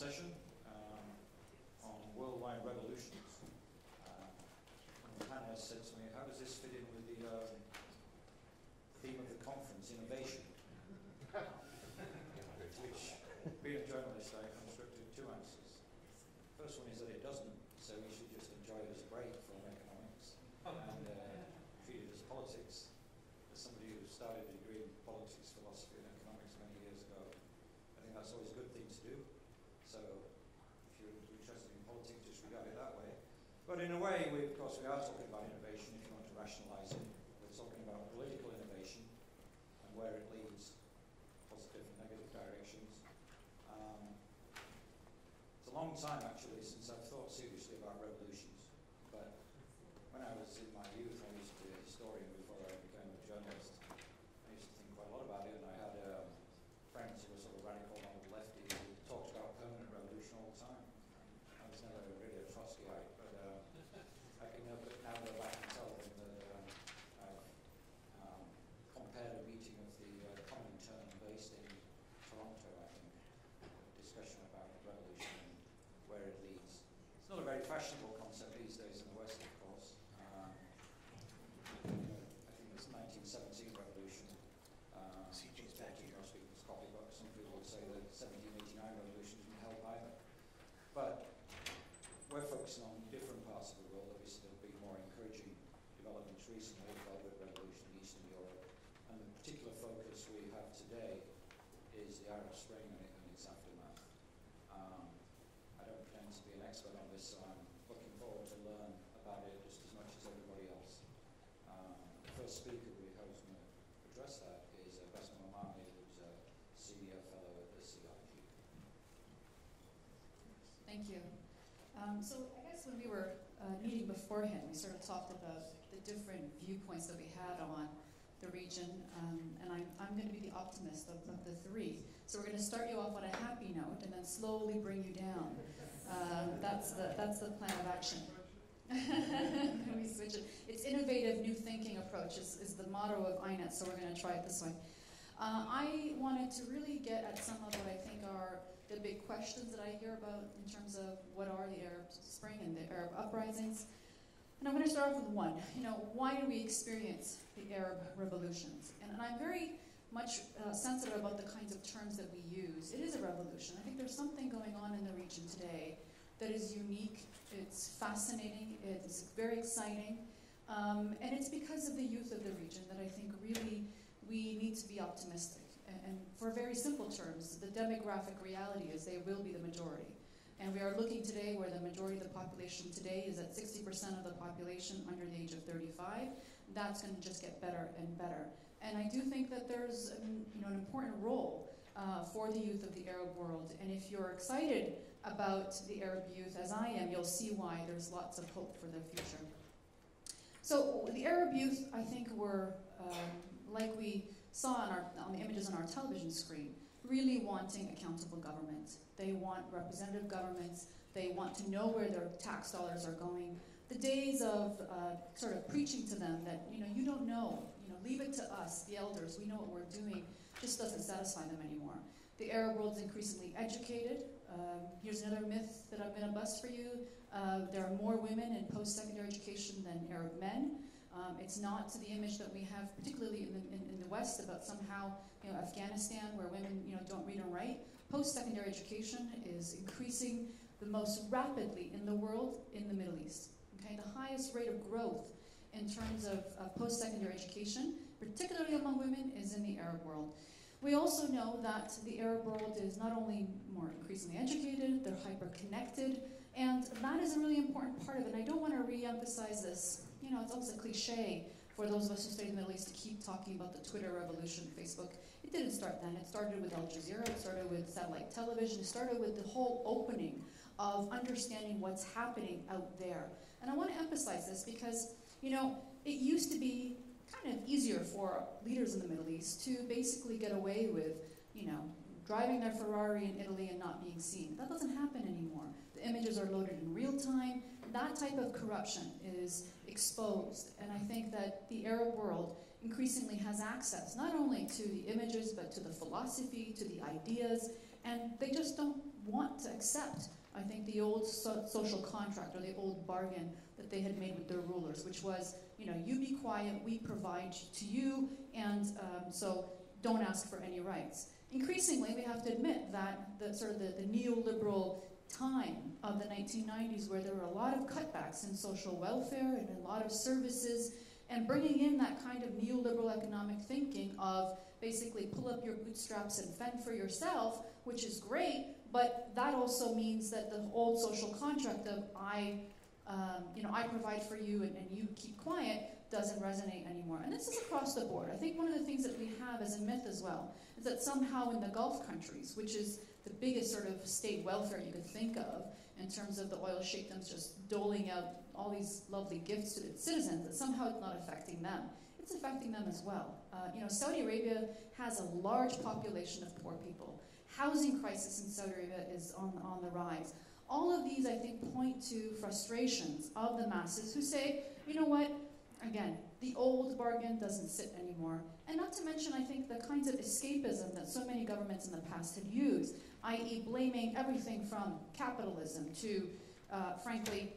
session um, on worldwide revolutions. Uh, and Hannah said to me, how does this fit in with the um, theme of the conference, innovation? Which, being a journalist, I constructed two answers. First one is that it doesn't, so we should just enjoy it as a break from economics and uh, treat it as politics. As somebody who started a degree in politics, philosophy, and economics many years ago, I think that's always a good thing to do. So if you're interested in politics, just regard it that way. But in a way, we, of course, we are talking about innovation if you want to rationalize it. We're talking about political innovation and where it leads, positive and negative directions. Um, it's a long time, actually, since I've thought seriously about revolutions. But when I was in my youth, I used to be a historian before I became a journalist. I used to think quite a lot about it, and I had um, friends who were sort of radical old lefty who talked about permanent revolution all the time. I was never really a Trotskyite, but uh, I can now, now go back and tell them that um, I've um, compared a meeting of the uh, Comintern based in Toronto, I think, a discussion about revolution and where it leads. It's not a very fashionable concept these days in the West, of course. Um, I think it's 1917 revolution. Uh, CG's it's back taken here. most people's copybook. Some people would say the 1789 revolution didn't help either. But we're focusing on different parts of the world. Obviously, there have been more encouraging developments recently, the Velvet Revolution in Eastern Europe. And the particular focus we have today is the Arab Spring and, and its aftermath. Um, I don't pretend to be an expert on this, so I'm looking forward to learn about it just as much as everybody else. Um, the first speaker we hope is going to address that is uh, Bessma Momani, who's a senior fellow at the CIG. Thank you. Um, so I guess when we were uh, meeting beforehand, we sort of talked about the different viewpoints that we had on the region, um, and I'm, I'm going to be the optimist of, of the three. So we're going to start you off on a happy note and then slowly bring you down. Um, that's the that's the plan of action. we switch it. It's innovative, new thinking approach is, is the motto of INET, so we're going to try it this way. Uh, I wanted to really get at some of what I think are the big questions that I hear about in terms of what are the Arab Spring and the Arab uprisings. And I'm going to start off with one. You know, why do we experience the Arab revolutions? And, and I'm very much uh, sensitive about the kinds of terms that we use. It is a revolution. I think there's something going on in the region today that is unique. It's fascinating. It's very exciting. Um, and it's because of the youth of the region that I think really we need to be optimistic. And, and for very simple terms, the demographic reality is they will be the majority. And we are looking today where the majority of the population today is at 60% of the population under the age of 35. That's going to just get better and better. And I do think that there's um, you know, an important role uh, for the youth of the Arab world. And if you're excited about the Arab youth, as I am, you'll see why there's lots of hope for the future. So the Arab youth, I think, were um, like we saw on, our, on the images on our television screen, really wanting accountable government. They want representative governments. They want to know where their tax dollars are going. The days of uh, sort of preaching to them that you know you don't know, you know, leave it to us, the elders. We know what we're doing. Just doesn't satisfy them anymore. The Arab world is increasingly educated. Um, here's another myth that I'm to bust for you. Uh, there are more women in post-secondary education than Arab men. Um, it's not to the image that we have, particularly in the, in, in the West, about somehow you know, Afghanistan, where women you know, don't read or write. Post-secondary education is increasing the most rapidly in the world in the Middle East. Okay, the highest rate of growth in terms of, of post-secondary education, particularly among women, is in the Arab world. We also know that the Arab world is not only more increasingly educated, they're hyper-connected, and that is a really important part of it. And I don't want to re-emphasize this. You know, it's almost a cliche for those of us who study the Middle East to keep talking about the Twitter revolution, Facebook. It didn't start then. It started with Al Jazeera. It started with satellite television. It started with the whole opening of understanding what's happening out there. And I want to emphasize this because, you know, it used to be kind of easier for leaders in the Middle East to basically get away with, you know, driving their Ferrari in Italy and not being seen. That doesn't happen anymore. The images are loaded in real time. That type of corruption is exposed. And I think that the Arab world increasingly has access not only to the images, but to the philosophy, to the ideas, and they just don't want to accept, I think, the old so- social contract or the old bargain that they had made with their rulers, which was, you know, you be quiet, we provide to you, and um, so don't ask for any rights. Increasingly, we have to admit that the sort of the, the neoliberal time of the 1990s, where there were a lot of cutbacks in social welfare and a lot of services, and bringing in that kind of neoliberal economic thinking of basically pull up your bootstraps and fend for yourself, which is great, but that also means that the old social contract of I, um, you know, I provide for you and, and you keep quiet doesn't resonate anymore. And this is across the board. I think one of the things that we have as a myth as well is that somehow in the Gulf countries, which is the biggest sort of state welfare you could think of in terms of the oil sheikhdoms just doling out all these lovely gifts to its citizens, that somehow it's not affecting them. It's affecting them as well. Uh, you know, Saudi Arabia has a large population of poor people. Housing crisis in Saudi Arabia is on, on the rise. All of these, I think, point to frustrations of the masses who say, you know what, again, the old bargain doesn't sit anymore. And not to mention, I think, the kinds of escapism that so many governments in the past had used, i.e., blaming everything from capitalism to, uh, frankly,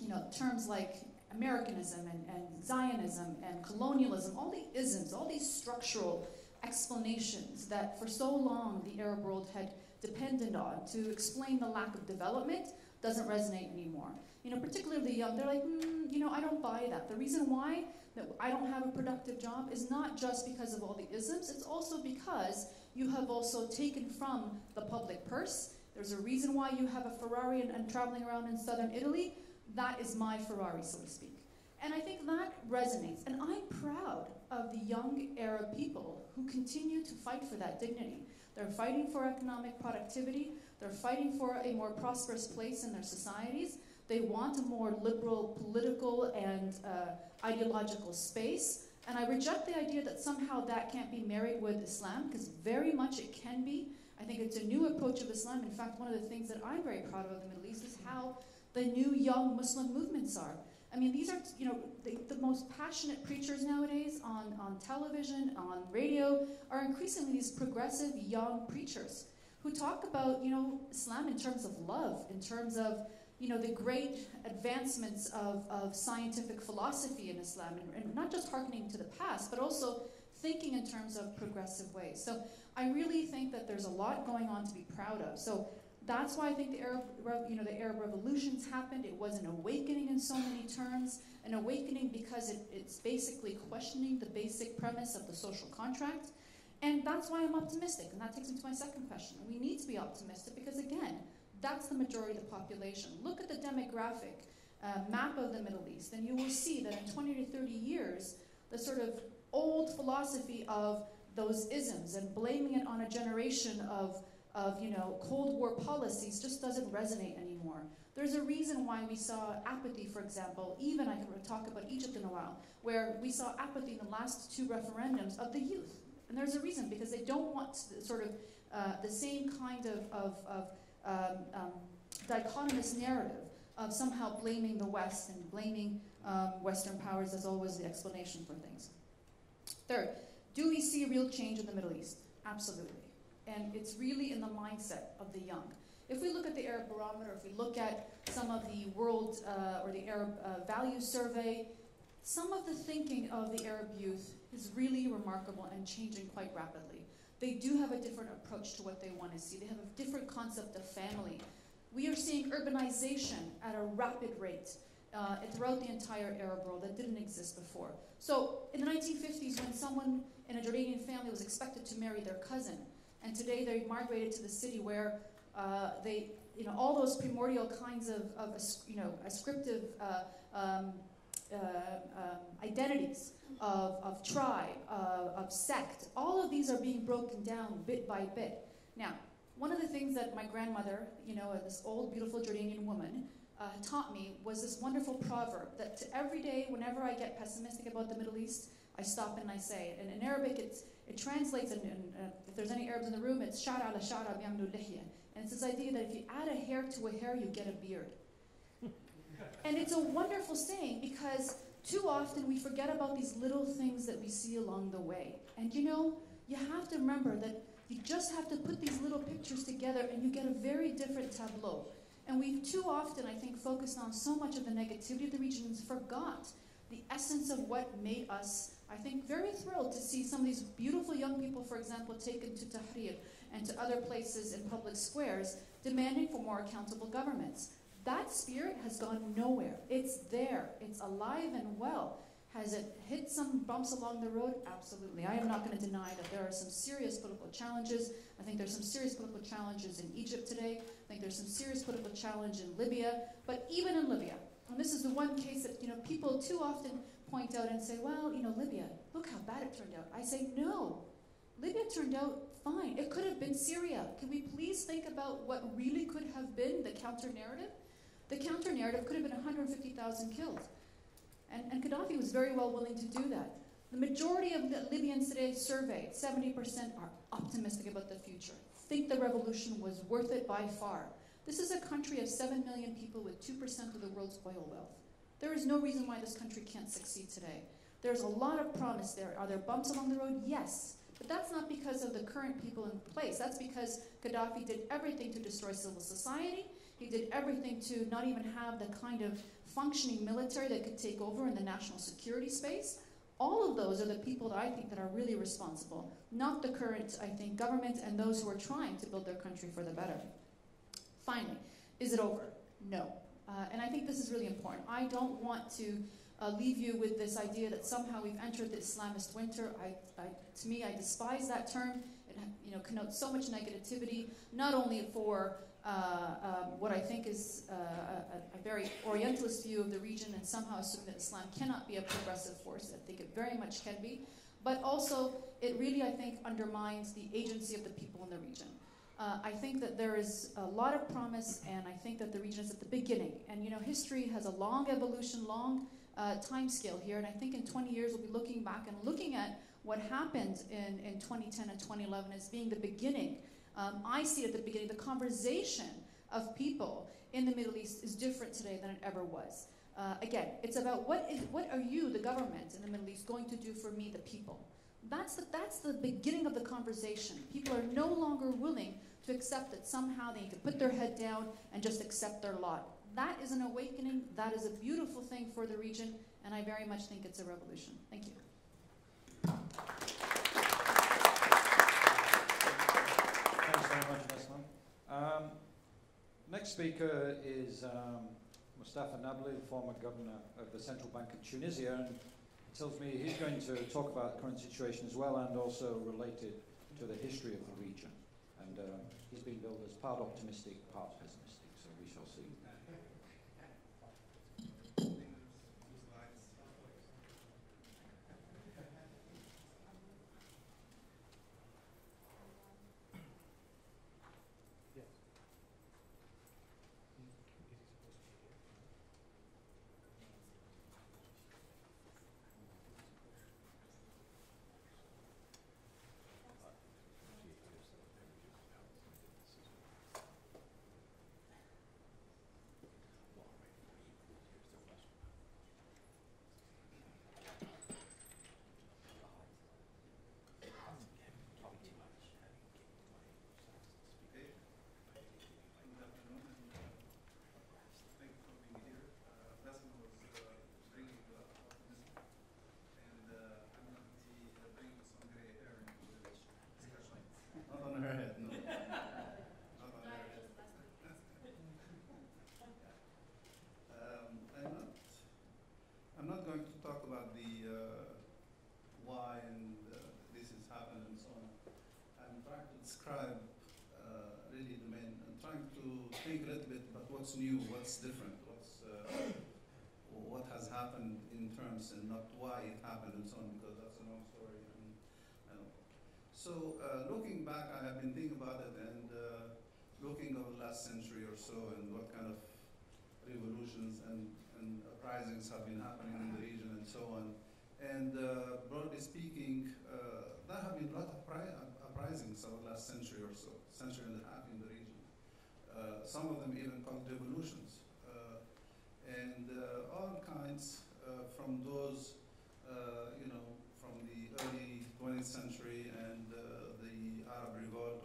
you know, terms like Americanism and, and Zionism and colonialism, all the isms, all these structural explanations that for so long the Arab world had depended on to explain the lack of development doesn't resonate anymore. You know, particularly young, they're like, mm, you know, I don't buy that. The reason why that I don't have a productive job is not just because of all the isms, it's also because you have also taken from the public purse. There's a reason why you have a Ferrari and, and traveling around in southern Italy. That is my Ferrari, so to speak. And I think that resonates. And I'm proud of the young Arab people who continue to fight for that dignity. They're fighting for economic productivity, they're fighting for a more prosperous place in their societies. They want a more liberal political and uh, ideological space. And I reject the idea that somehow that can't be married with Islam, because very much it can be. I think it's a new approach of Islam. In fact, one of the things that I'm very proud of in the Middle East is how the new young Muslim movements are. I mean, these are, you know, the, the, most passionate preachers nowadays on, on television, on radio, are increasingly these progressive young preachers who talk about, you know, Islam in terms of love, in terms of, you know, the great advancements of, of scientific philosophy in Islam, and, and not just hearkening to the past, but also thinking in terms of progressive ways. So I really think that there's a lot going on to be proud of. So that's why I think the Arab, you know, the Arab revolutions happened. It was an awakening in so many terms, an awakening because it, it's basically questioning the basic premise of the social contract. And that's why I'm optimistic. And that takes me to my second question. We need to be optimistic because, again, that's the majority of the population. Look at the demographic uh, map of the Middle East, and you will see that in 20 to 30 years, the sort of old philosophy of those isms and blaming it on a generation of of you know Cold War policies just doesn't resonate anymore. There's a reason why we saw apathy, for example, even I can talk about Egypt in a while, where we saw apathy in the last two referendums of the youth. And there's a reason, because they don't want sort of uh, the same kind of, of, of um, um, dichotomous narrative of somehow blaming the West and blaming um, Western powers as always the explanation for things. Third, do we see real change in the Middle East? Absolutely and it's really in the mindset of the young. If we look at the Arab Barometer, if we look at some of the world uh, or the Arab uh, Value Survey, some of the thinking of the Arab youth is really remarkable and changing quite rapidly. They do have a different approach to what they want to see. They have a different concept of family. We are seeing urbanization at a rapid rate uh, throughout the entire Arab world that didn't exist before. So, in the 1950s, when someone in a Jordanian family was expected to marry their cousin, and today they migrated to the city where uh, they, you know, all those primordial kinds of, of you know, ascriptive uh, um, uh, um, identities of, of tribe, of sect, all of these are being broken down bit by bit. Now, one of the things that my grandmother, you know, this old, beautiful Jordanian woman, uh, taught me was this wonderful proverb that every day, whenever I get pessimistic about the Middle East, I stop and I say it. And in Arabic, it's, it translates, and, uh, if there's any Arabs in the room, it's shara ala shara biyamdu lihya. And it's this idea that if you add a hair to a hair, you get a beard. and it's a wonderful saying because too often we forget about these little things that we see along the way. And you know, you have to remember that You just have to put these little pictures together and you get a very different tableau. And we've too often, I think, focused on so much of the negativity of the region and forgot the essence of what made us, I think, very thrilled to see some of these beautiful young people, for example, taken to Tahrir and to other places in public squares demanding for more accountable governments. That spirit has gone nowhere. It's there, it's alive and well. Has it hit some bumps along the road? Absolutely. I am not going to deny that there are some serious political challenges. I think there's some serious political challenges in Egypt today. I think there's some serious political challenge in Libya. But even in Libya, and this is the one case that you know people too often point out and say, well, you know, Libya, look how bad it turned out. I say, no. Libya turned out fine. It could have been Syria. Can we please think about what really could have been the counter narrative? The counter narrative could have been 150,000 killed. And, and Gaddafi was very well willing to do that. The majority of the Libyans today surveyed, 70% are optimistic about the future, think the revolution was worth it by far. This is a country of 7 million people with 2% of the world's oil wealth. There is no reason why this country can't succeed today. There's a lot of promise there. Are there bumps along the road? Yes. But that's not because of the current people in place. That's because Gaddafi did everything to destroy civil society. He did everything to not even have the kind of functioning military that could take over in the national security space. All of those are the people that I think that are really responsible, not the current, I think, government and those who are trying to build their country for the better. Finally, is it over? No. Uh, and I think this is really important. I don't want to uh, leave you with this idea that somehow we've entered the Islamist winter. I, I, to me, I despise that term. It you know, connotes so much negativity, not only for uh, um, what I think is uh, a, a, very Orientalist view of the region and somehow assume that Islam cannot be a progressive force. I think it very much can be. But also, it really, I think, undermines the agency of the people in the region. Uh, I think that there is a lot of promise, and I think that the region is at the beginning. And you know, history has a long evolution, long uh, time scale here, and I think in 20 years we'll be looking back and looking at what happened in, in 2010 and 2011 as being the beginning um, I see at the beginning the conversation of people in the Middle East is different today than it ever was. Uh, again, it's about what, is, what are you, the government in the Middle East, going to do for me, the people? That's the, that's the beginning of the conversation. People are no longer willing to accept that somehow they need to put their head down and just accept their lot. That is an awakening. That is a beautiful thing for the region, and I very much think it's a revolution. Thank you. Thanks very much, Neslan. Um, next speaker is um, Mustapha Nabli, former governor of the Central Bank of Tunisia, tells me he's going to talk about the current situation as well and also related to the history of the region. And um, he's been billed as part optimistic, part pessimistic, so we shall see. think a little bit about what's new, what's different, what's uh, what has happened in terms and not why it happened and so on, because that's a long story. And, and so uh, looking back, I have been thinking about it and uh, looking over the last century or so and what kind of revolutions and, and uprisings have been happening in the region and so on. And uh, broadly speaking, uh, there have been a lot of uprisings over the last century or so, century and a half in the region. Uh, some of them even called revolutions. Uh, and all kinds from those, you know, from the early 20th century and the Arab Revolt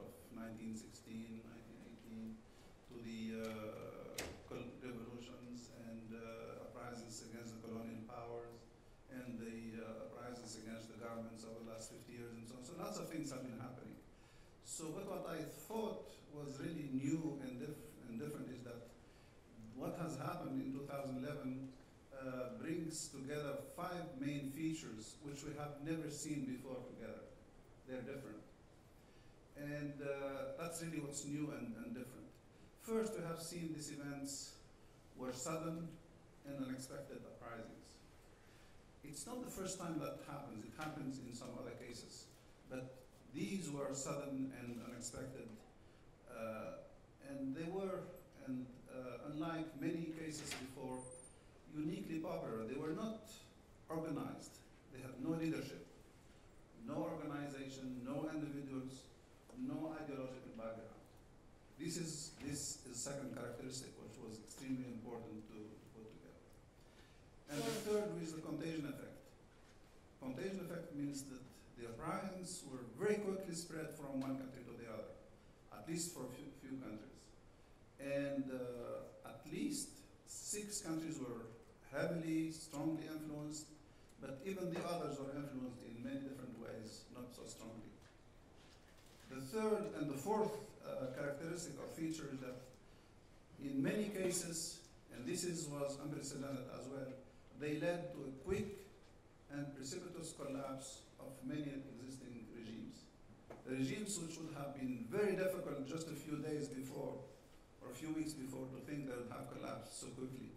and the uh, uprisings against the governments over the last 50 years and so on. So lots of things have been happening. So but what I thought was really new and, diff- and different is that what has happened in 2011 uh, brings together five main features which we have never seen before together. They're different. And uh, that's really what's new and, and different. First, we have seen these events were sudden and unexpected uprisings. It's not the first time that happens, it happens in some other cases. But these were sudden and unexpected. Uh, and they were, and uh, unlike many cases before, uniquely popular. They were not organized, they had no leadership, no organization, no individuals, no ideological background. This is this is second characteristic, which was extremely important to, to put together. And the third is the contagion effect. Contagion effect means that the uprisings were very quickly spread from one country to the other, at least for a few, few countries. And uh, at least six countries were heavily, strongly influenced, but even the others were influenced in many different ways, not so strongly. The third and the fourth uh, characteristic or feature is that in many cases, and this is, was unprecedented as well, they led to a quick and precipitous collapse of many existing regimes. The regimes which would have been very difficult just a few days before or a few weeks before to think they would have collapsed so quickly.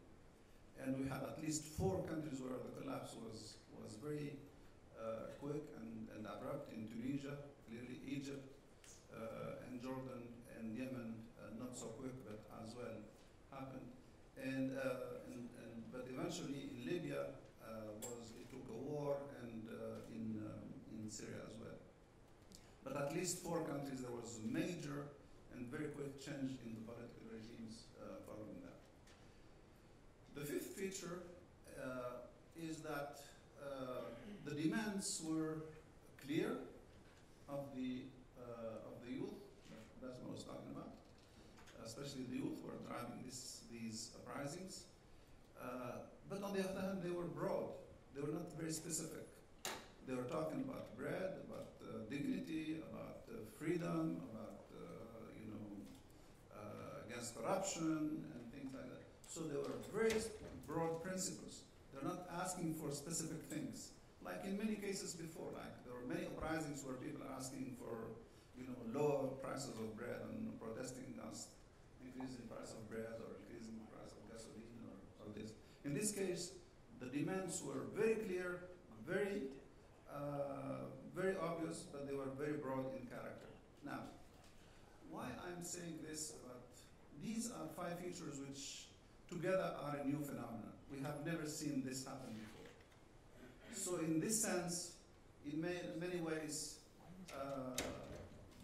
And we had at least four countries where the collapse was, was very uh, quick and, and abrupt in Tunisia, clearly Egypt, uh, and Jordan and Yemen, uh, not so quick, but as well happened. And, uh, and, and, but eventually in Libya uh, was, it took a war and uh, in, um, in Syria as well. But at least four countries, there was a major and very quick change in the political regimes uh, following that. The fifth feature uh, is that uh, the demands were clear of the uh, of the youth. That's what I was talking about. Especially the youth were driving this, these uprisings. Uh, but on the other hand, they were broad. They were not very specific. They were talking about bread, about uh, dignity, about uh, freedom, about uh, you know uh, against corruption and things like that. So they were very broad principles. They're not asking for specific things. Like in many cases before, like there were many uprisings where people are asking for you know, lower prices of bread and protesting against increasing price of bread or increasing price of gasoline or, or this. In this case, the demands were very clear, very, uh, very obvious, but they were very broad in character. Now, why I'm saying this, about these are five features which together are a new phenomenon. We have never seen this happen before. So in this sense, in many, many ways, uh,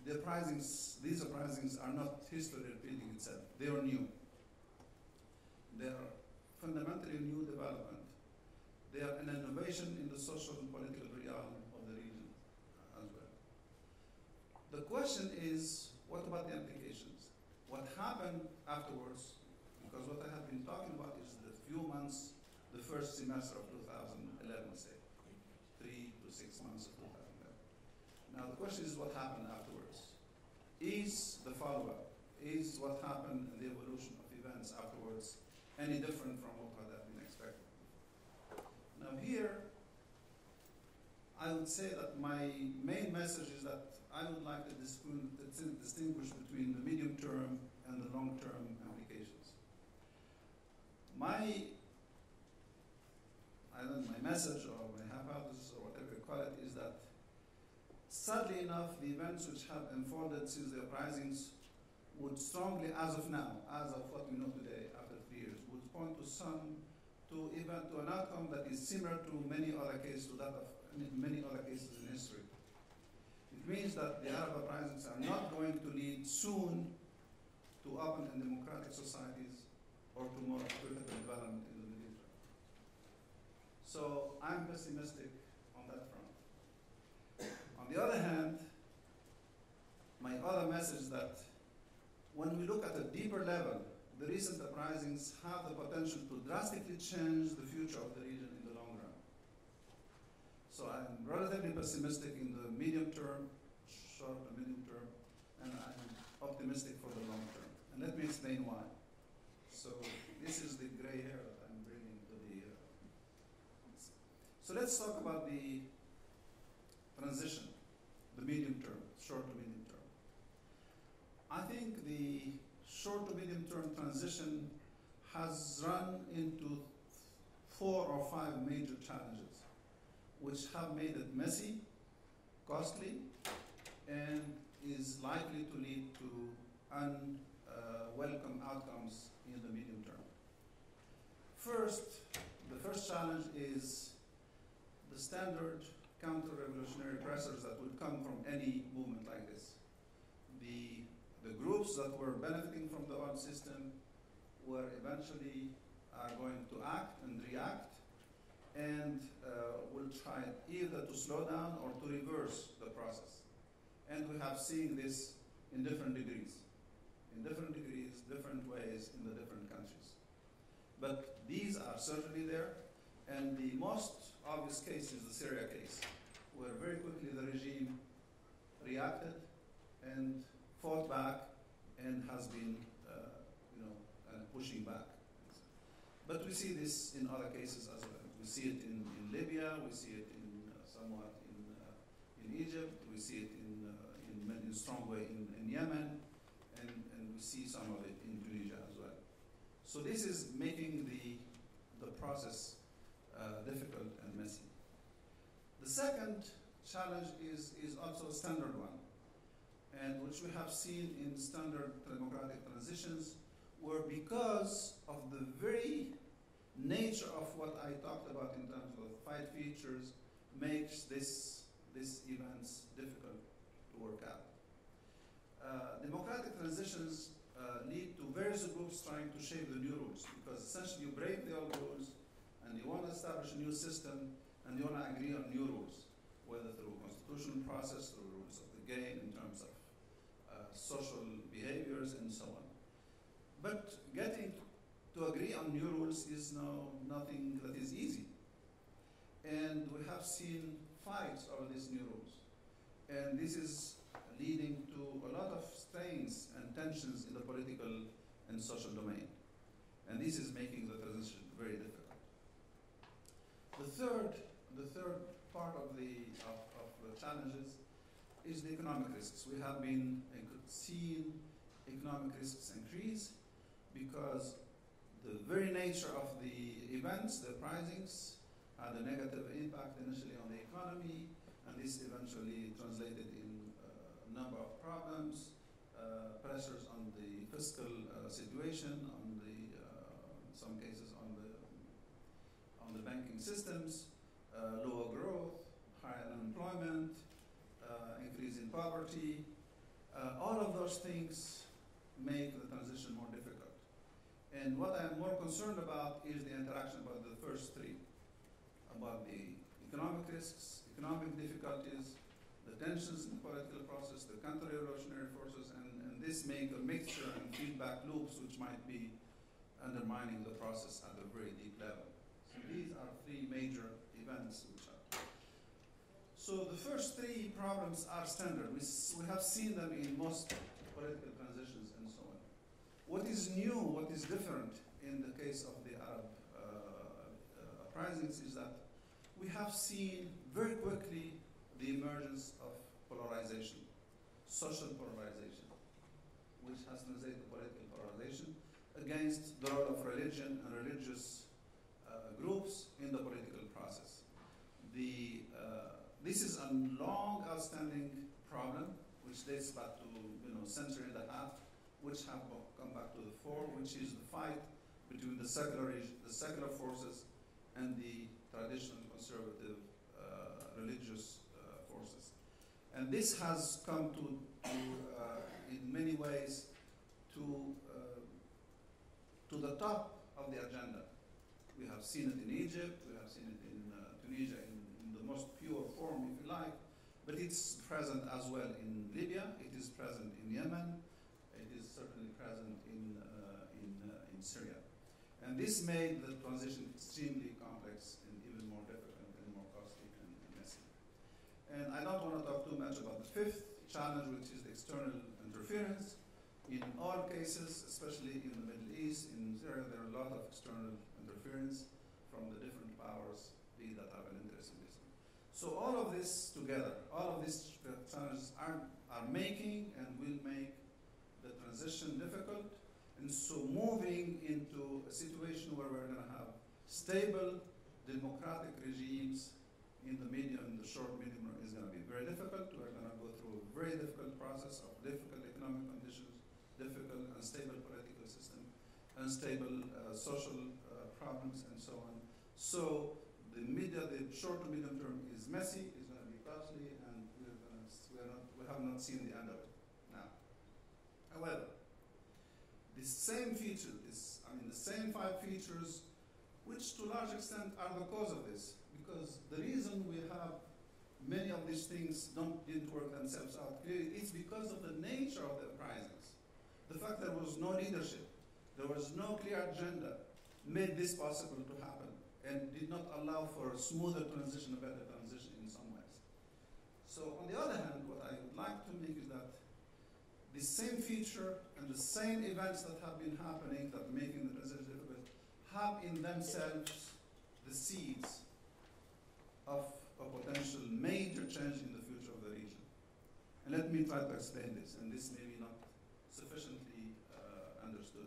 the uprisings, these uprisings are not history repeating itself. They are new. They are fundamentally new development. They are an innovation in the social and political realm of the region as well. The question is, what about the implications? What happened afterwards? Because what I have been talking about is the few months, the first semester of 2011, say, three to six months of 2011. Now the question is what happened afterwards. Is the follow-up, is what happened in the evolution of events afterwards any different from what had been expected? Now here, I would say that my main message is that I would like to distinguish between the medium term and the long term implications. My I don't know, my message or my hypothesis or whatever you call it is that sadly enough the events which have unfolded since the uprisings would strongly, as of now, as of what we know today after three years, would point to some to even to an outcome that is similar to many other cases to that of many other cases in history. It means that the Arab uprisings are not going to lead soon to open and democratic societies or to more equitable development in the East. So I'm pessimistic on that front. On the other hand, my other message is that when we look at a deeper level, the recent uprisings have the potential to drastically change the future of the region in the long run. So I'm relatively pessimistic in the medium term, short and medium term, and I'm optimistic for the long term. And let me explain why. So this is the gray hair that I'm bringing to the. Uh, so let's talk about the transition, the medium term, short to medium term. I think the short to medium term transition has run into four or five major challenges, which have made it messy, costly, and is likely to lead to unwelcome uh, outcomes in the medium term. First, the first challenge is the standard counter-revolutionary pressures that would come from any movement like this. The, the groups that were benefiting from the old system were eventually are going to act and react and uh, will try either to slow down or to reverse the process. And we have seen this in different degrees, in different degrees, different ways in the different countries. But these are certainly there, and the most obvious case is the Syria case, where very quickly the regime reacted and fought back and has been, uh, you know, uh, pushing back. But we see this in other cases as well. We see it in, in Libya, we see it in uh, somewhat in, uh, in Egypt, we see it in, uh, in, in strong way in, in Yemen, and, and we see some of it in Tunisia as well. So this is making the, the process uh, difficult and messy. The second challenge is, is also a standard one, and which we have seen in standard democratic transitions, were because of the very nature of what I talked about in terms of five features makes this, this events difficult to work out. Uh, democratic transitions uh, lead to various groups trying to shape the new rules because essentially you break the old rules and you want to establish a new system and you want to agree on new rules, whether through constitutional process, through rules of the game in terms of social behaviors and so on. But getting to agree on new rules is no, nothing that is easy. And we have seen fights over these new rules. And this is leading to a lot of strains and tensions in the political and social domain. And this is making the transition very difficult. The third, the third part of the, of, of the challenges is the economic risks. We have been seeing economic risks increase because the very nature of the events, the pricings, had a negative impact initially on the economy, and this eventually translated in uh, a number of problems, uh, pressures on the fiscal uh, situation, on the, uh, in some cases on the, on the banking systems, uh, lower growth, higher unemployment, uh, Uh, increase in poverty. Uh, all of those things make the transition more difficult. And what I'm more concerned about is the interaction about the first three, about the economic risks, economic difficulties, the tensions in the political process, the counter-revolutionary forces, and, and this make a mixture and feedback loops which might be undermining the process at a very deep level. So these are three major events which. So the first three problems are standard. We, we have seen them in most political transitions and so on. what is new, what is different in the case of the Arab uh, uh, uprisings is that we have seen very quickly the emergence of polarization, social polarization, which has translated to political polarization against the role of religion and religious uh, groups in the political process. The, this is a long outstanding problem which dates back to you know century and a half which have come back to the fore, which is the fight between the secular, the secular forces and the traditional conservative uh, religious uh, forces. And this has come to, to uh, in many ways, to, uh, to the top of the agenda. We have seen it in Egypt, we have seen it in uh, Tunisia most pure form, if you like, but it's present as well in Libya, it is present in Yemen, it is certainly present in, uh, in, uh, in Syria. And this made the transition extremely complex and even more difficult and more costly and, and messy. And I don't want to talk too much about the fifth challenge, which is the external interference. In all cases, especially in the Middle East, in Syria, there are a lot of external interference from the different powers be that have an interest in this. So all of this together, all of these challenges are, are making and will make the transition difficult. And so moving into a situation where we're going to have stable democratic regimes in the medium, in the short, medium is going to be very difficult. We're going to go through a very difficult process of difficult economic conditions, difficult, unstable political system, unstable uh, social uh, problems, and so on. So the media, the short to medium term is messy, it's going to be costly, and to, we're not, we have not seen the end of it now. However, the same feature, this, I mean, the same five features, which to a large extent are the cause of this, because the reason we have many of these things don't, didn't work themselves out clearly, it's because of the nature of the uprisings. The fact that there was no leadership, there was no clear agenda, made this possible to happen, and did not allow for a smoother transition, a better transition in some ways. So on the other hand, what I would like to make is that the same feature and the same events that have been happening that are making the transition difficult have in themselves the seeds of a potential major change in the future of the region. And let me try to explain this, and this may be not sufficiently uh, understood.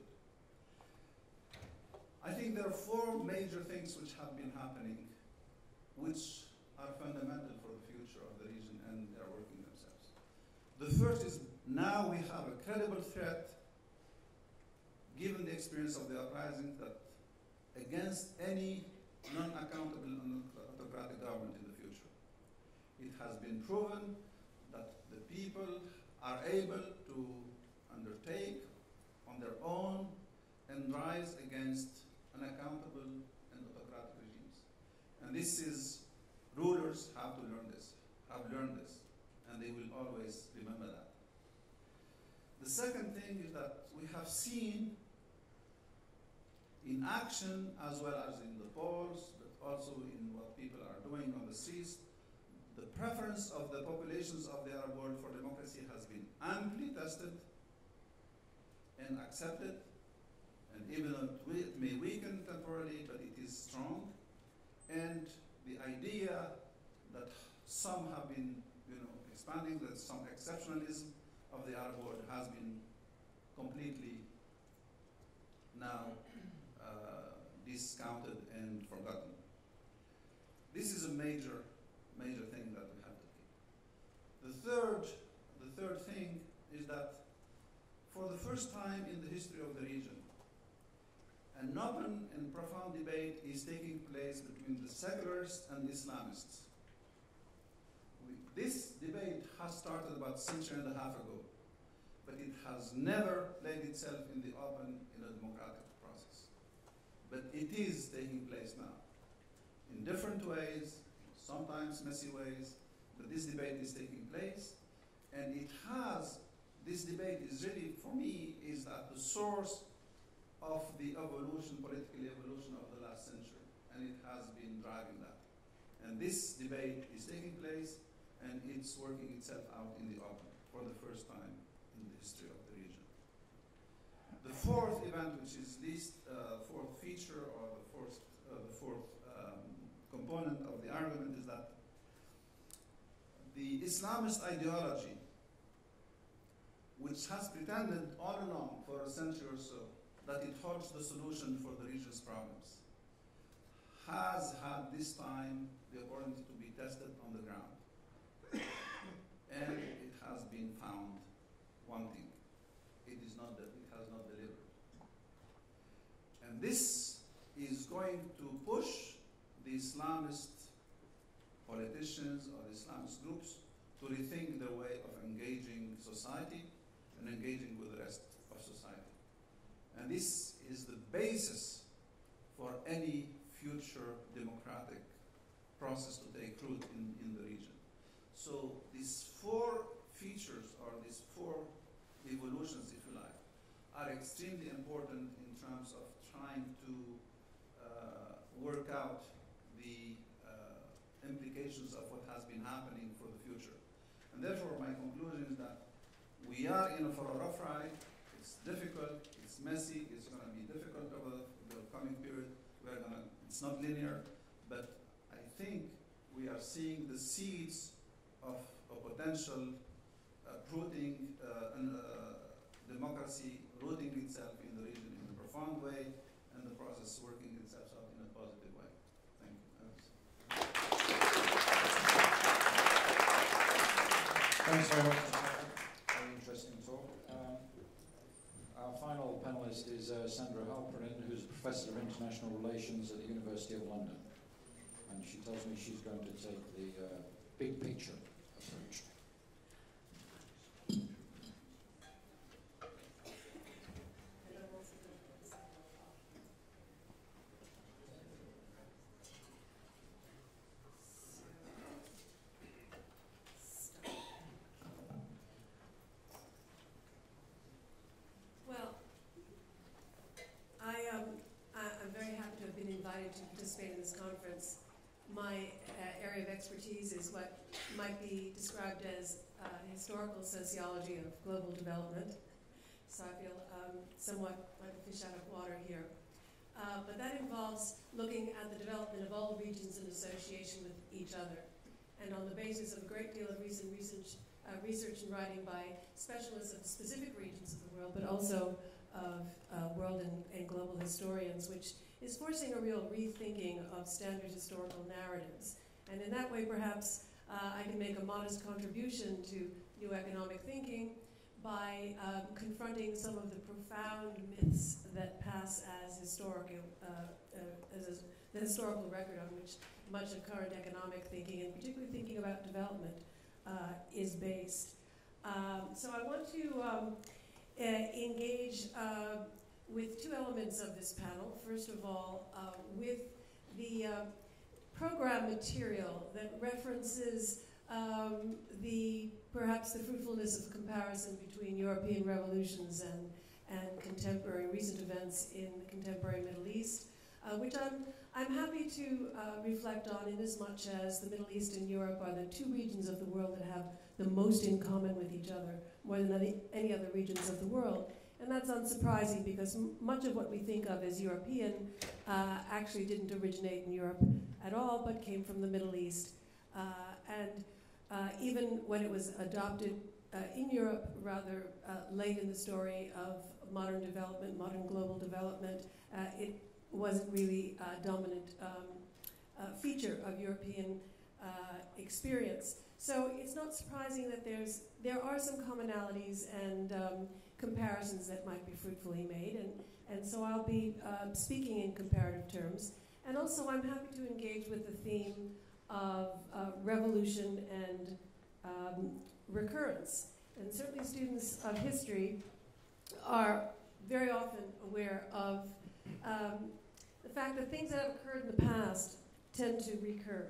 I think there are four major things which have been happening which are fundamental for the future of the region and they are working themselves. The first is now we have a credible threat, given the experience of the uprising, that against any non-accountable autocratic government in the future. It has been proven that the people are able to undertake on their own and rise against unaccountable and autocratic regimes. And this is, rulers have to learn this, have learned this, and they will always remember that. The second thing is that we have seen in action as well as in the polls, but also in what people are doing on the streets, the preference of the populations of the Arab world for democracy has been amply tested and accepted, and even though it may weaken temporarily, but it is strong. And the idea that some have been, you know, expanding, that some exceptionalism of the Arab world has been completely now uh, discounted and forgotten. This is a major, major thing that we have to keep. The third, the third thing is that for the first time in the history of the region, an open and profound debate is taking place between the secularists and Islamists. This debate has started about a century and a half ago, but it has never laid itself in the open in a democratic process. But it is taking place now, in different ways, sometimes messy ways, but this debate is taking place, and it has, this debate is really, for me, is at the source of the evolution, political evolution of the last century, and it has been driving that. And this debate is taking place, and it's working itself out in the open for the first time in the history of the region. The fourth event, which is least uh, fourth feature or the fourth, uh, the fourth um, component of the argument, is that the Islamist ideology, which has pretended all along for a century or so that it holds the solution for the region's problems, has had this time the opportunity to be tested on the ground. and it has been found wanting. It is not that it has not delivered. And this is going to push the Islamist politicians or Islamist groups to rethink their way of engaging society and engaging with the rest of society. And this is the basis for any future democratic process to take root in, in the region. So these four features or these four evolutions, if you like, are extremely important in terms of trying to uh, work out the uh, implications of what has been happening for the future. And therefore, my conclusion is that we are in for a rough ride. It's difficult, it's messy, it's going to be difficult over the coming period. We're to, it's not linear, but I think we are seeing the seeds a potential uh, rooting uh, and, uh, democracy rooting itself in the region in a profound way and the process working itself out in a positive way. Thank you. Thanks very much. Very interesting talk. Um, our final panelist is uh, Sandra Halperin, who's a professor of international relations at the University of London. And she tells me she's going to take the uh, big picture approach. Well, I, um, I, I'm very happy to have been invited to participate in this conference. My uh, area of expertise is what might be described as uh, sociology of global development. So I feel um, somewhat like a fish out of water here. Uh, but that involves looking at the development of all regions in association with each other. And on the basis of a great deal of recent research, uh, research and writing by specialists of specific regions of the world, but also of uh, world and, and, global historians, which is forcing a real rethinking of standard historical narratives. And in that way, perhaps uh, I can make a modest contribution to new economic thinking by um, confronting some of the profound myths that pass as historical, uh, uh, as a, the historical record on which much of current economic thinking, and particularly thinking about development, uh, is based. Um, so I want to um, uh, engage uh, with two elements of this panel. First of all, uh, with the program material that references um, the perhaps the fruitfulness of comparison between European revolutions and, and contemporary recent events in the contemporary Middle East, uh, which I'm, I'm happy to uh, reflect on in as much as the Middle East and Europe are the two regions of the world that have the most in common with each other, more than any, any other regions of the world. And that's unsurprising because much of what we think of as European uh, actually didn't originate in Europe at all, but came from the Middle East. Uh, and uh, even when it was adopted uh, in Europe rather uh, late in the story of modern development, modern global development, it wasn't really a dominant um, feature of European experience. So it's not surprising that there's, there are some commonalities and um, comparisons that might be fruitfully made, and, and so I'll be uh, speaking in comparative terms. And also, I'm happy to engage with the theme of uh, revolution and um, recurrence. And certainly students of history are very often aware of um, the fact that things that have occurred in the past tend to recur.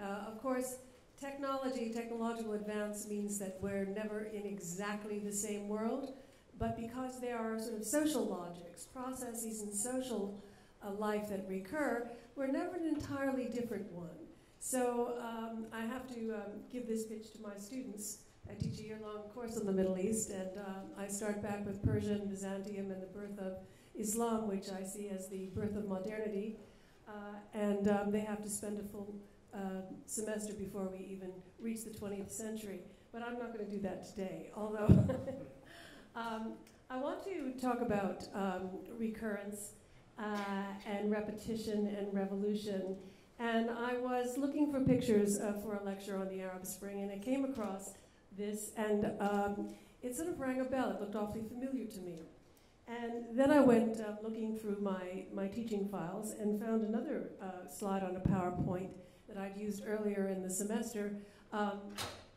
Uh, of course, technology, technological advance means that we're never in exactly the same world, but because there are sort of social logics, processes in social uh, life that recur, we're never an entirely different one. So um, I have to um, give this pitch to my students. I teach a year-long course on the Middle East, and um, I start back with Persian, Byzantium and the birth of Islam, which I see as the birth of modernity. Uh, and um, they have to spend a full uh, semester before we even reach the 20th century. But I'm not going to do that today, although um, I want to talk about um, recurrence uh, and repetition and revolution and I was looking for pictures uh, for a lecture on the Arab Spring, and I came across this, and um, it sort of rang a bell. It looked awfully familiar to me. And then I went uh, looking through my, my teaching files and found another uh, slide on a PowerPoint that I'd used earlier in the semester, um,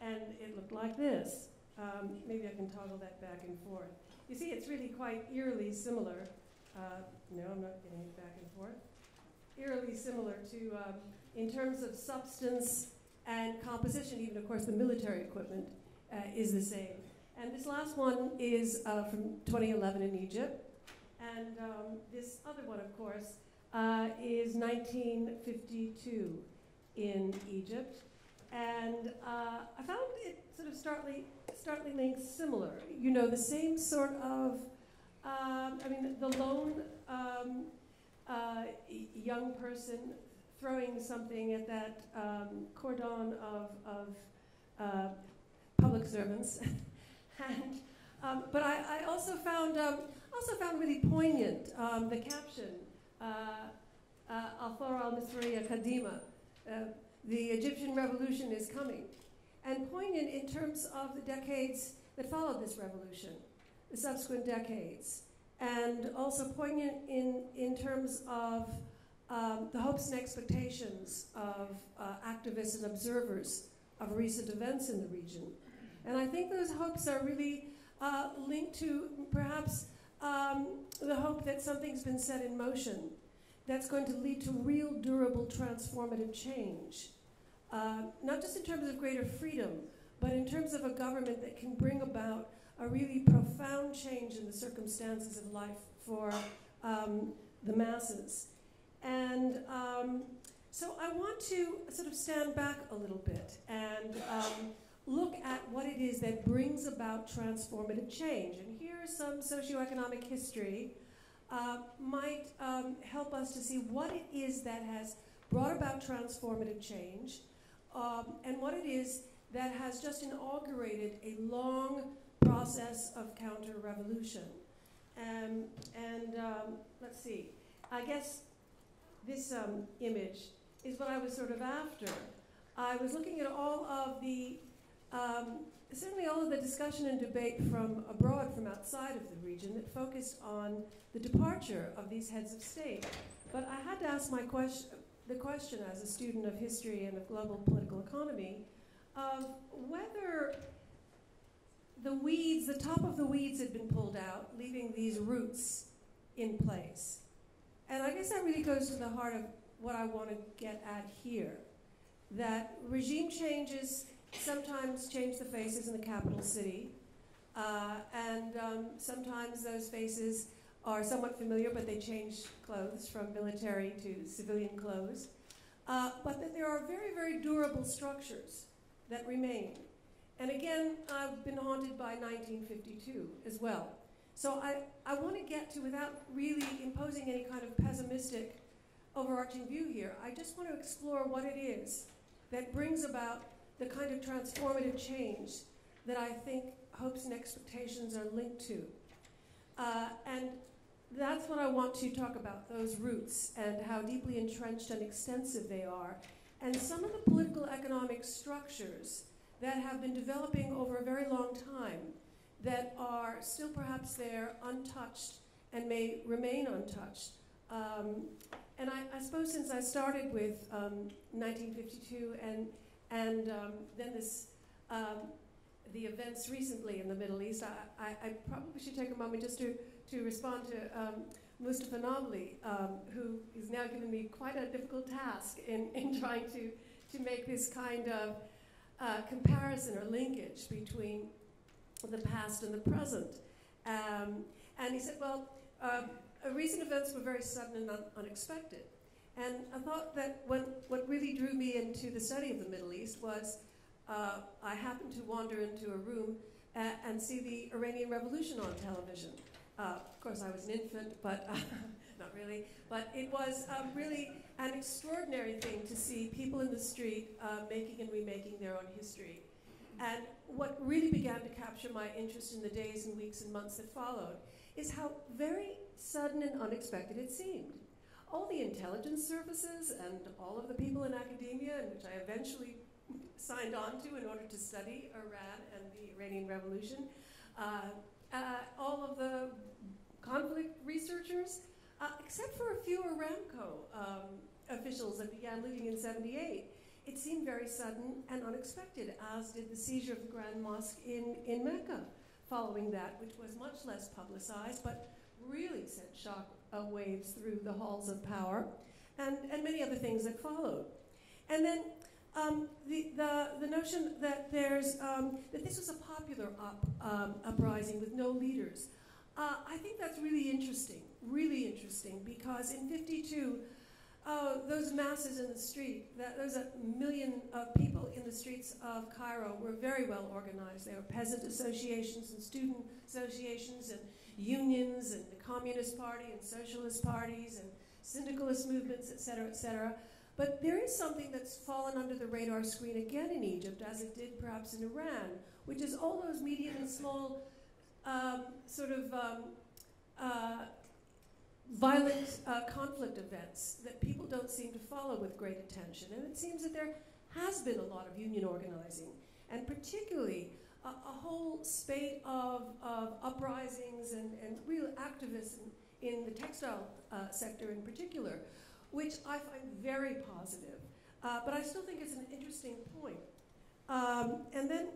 and it looked like this. Um, maybe I can toggle that back and forth. You see, it's really quite eerily similar. Uh, no, I'm not getting it back and forth eerily similar to, um, in terms of substance and composition, even of course the military equipment uh, is the same. And this last one is uh, from 2011 in Egypt. And um, this other one, of course, uh, is 1952 in Egypt. and uh, I found it sort of startling, startlingly similar. You know, the same sort of, um, I mean, the lone um, uh, young person throwing something at that um, cordon of, of uh, public servants. and, um, but I, I, also found um, also found really poignant um, the caption, uh, uh, Al-Thawra al-Misriya Kadima, uh, the Egyptian revolution is coming. And poignant in terms of the decades that followed this revolution, the subsequent decades. And also poignant in, in terms of um, the hopes and expectations of uh, activists and observers of recent events in the region. And I think those hopes are really uh, linked to perhaps um, the hope that something's been set in motion that's going to lead to real, durable, transformative change. Uh, not just in terms of greater freedom, but in terms of a government that can bring about a really profound change in the circumstances of life for um, the masses. And um, so I want to sort of stand back a little bit and um, look at what it is that brings about transformative change. And here some socioeconomic history uh, might um, help us to see what it is that has brought about transformative change um, and what it is that has just inaugurated a long process of counter-revolution. Um, and um, let's see, I guess this um, image is what I was sort of after. I was looking at all of the um, certainly all of the discussion and debate from abroad, from outside of the region, that focused on the departure of these heads of state. But I had to ask my question, the question as a student of history and of global political economy, of whether the weeds, the top of the weeds had been pulled out, leaving these roots in place. And I guess that really goes to the heart of what I want to get at here. That regime changes sometimes change the faces in the capital city. Uh, and um, sometimes those faces are somewhat familiar, but they change clothes from military to civilian clothes. Uh, but that there are very, very durable structures that remain. And again, I've been haunted by 1952 as well. So I, I want to get to, without really imposing any kind of pessimistic overarching view here, I just want to explore what it is that brings about the kind of transformative change that I think hopes and expectations are linked to. Uh, and that's what I want to talk about, those roots and how deeply entrenched and extensive they are, and some of the political economic structures that have been developing over a very long time that are still perhaps there untouched and may remain untouched. Um, and I, I, suppose since I started with um, 1952 and and um, then this, um, the events recently in the Middle East, I, I, I, probably should take a moment just to, to respond to um, Mustapha Nabli, um, who is now given me quite a difficult task in, in trying to, to make this kind of uh, comparison or linkage between the past and the present. Um, and he said, well, uh, recent events were very sudden and un unexpected. And I thought that what, what really drew me into the study of the Middle East was uh, I happened to wander into a room and see the Iranian Revolution on television. Uh, of course, I was an infant, but uh, not really. But it was um, really an extraordinary thing to see people in the street uh, making and remaking their own history. And what really began to capture my interest in the days and weeks and months that followed is how very sudden and unexpected it seemed all the intelligence services and all of the people in academia, in which I eventually signed on to in order to study Iran and the Iranian Revolution, uh, uh, all of the conflict researchers, uh, except for a few Aramco um, officials that began leaving in 78, it seemed very sudden and unexpected, as did the seizure of the Grand Mosque in, in Mecca following that, which was much less publicized, but really sent shock uh, waves through the halls of power, and, and many other things that followed. And then um, the, the, the notion that there's, um, that this was a popular um, uprising with no leaders, uh, I think that's really interesting, really interesting, because in 52, oh, those masses in the street, that, those a million of people in the streets of Cairo were very well organized. They were peasant associations and student associations and unions and the Communist Party and Socialist parties and syndicalist movements, et cetera, et cetera. But there is something that's fallen under the radar screen again in Egypt, as it did perhaps in Iran, which is all those medium and small um, sort of um, uh, violent uh, conflict events that people don't seem to follow with great attention. And it seems that there has been a lot of union organizing, and particularly a, a whole spate of, of uprisings and, and real activism in the textile uh, sector in particular, which I find very positive. Uh, but I still think it's an interesting point. Um, and then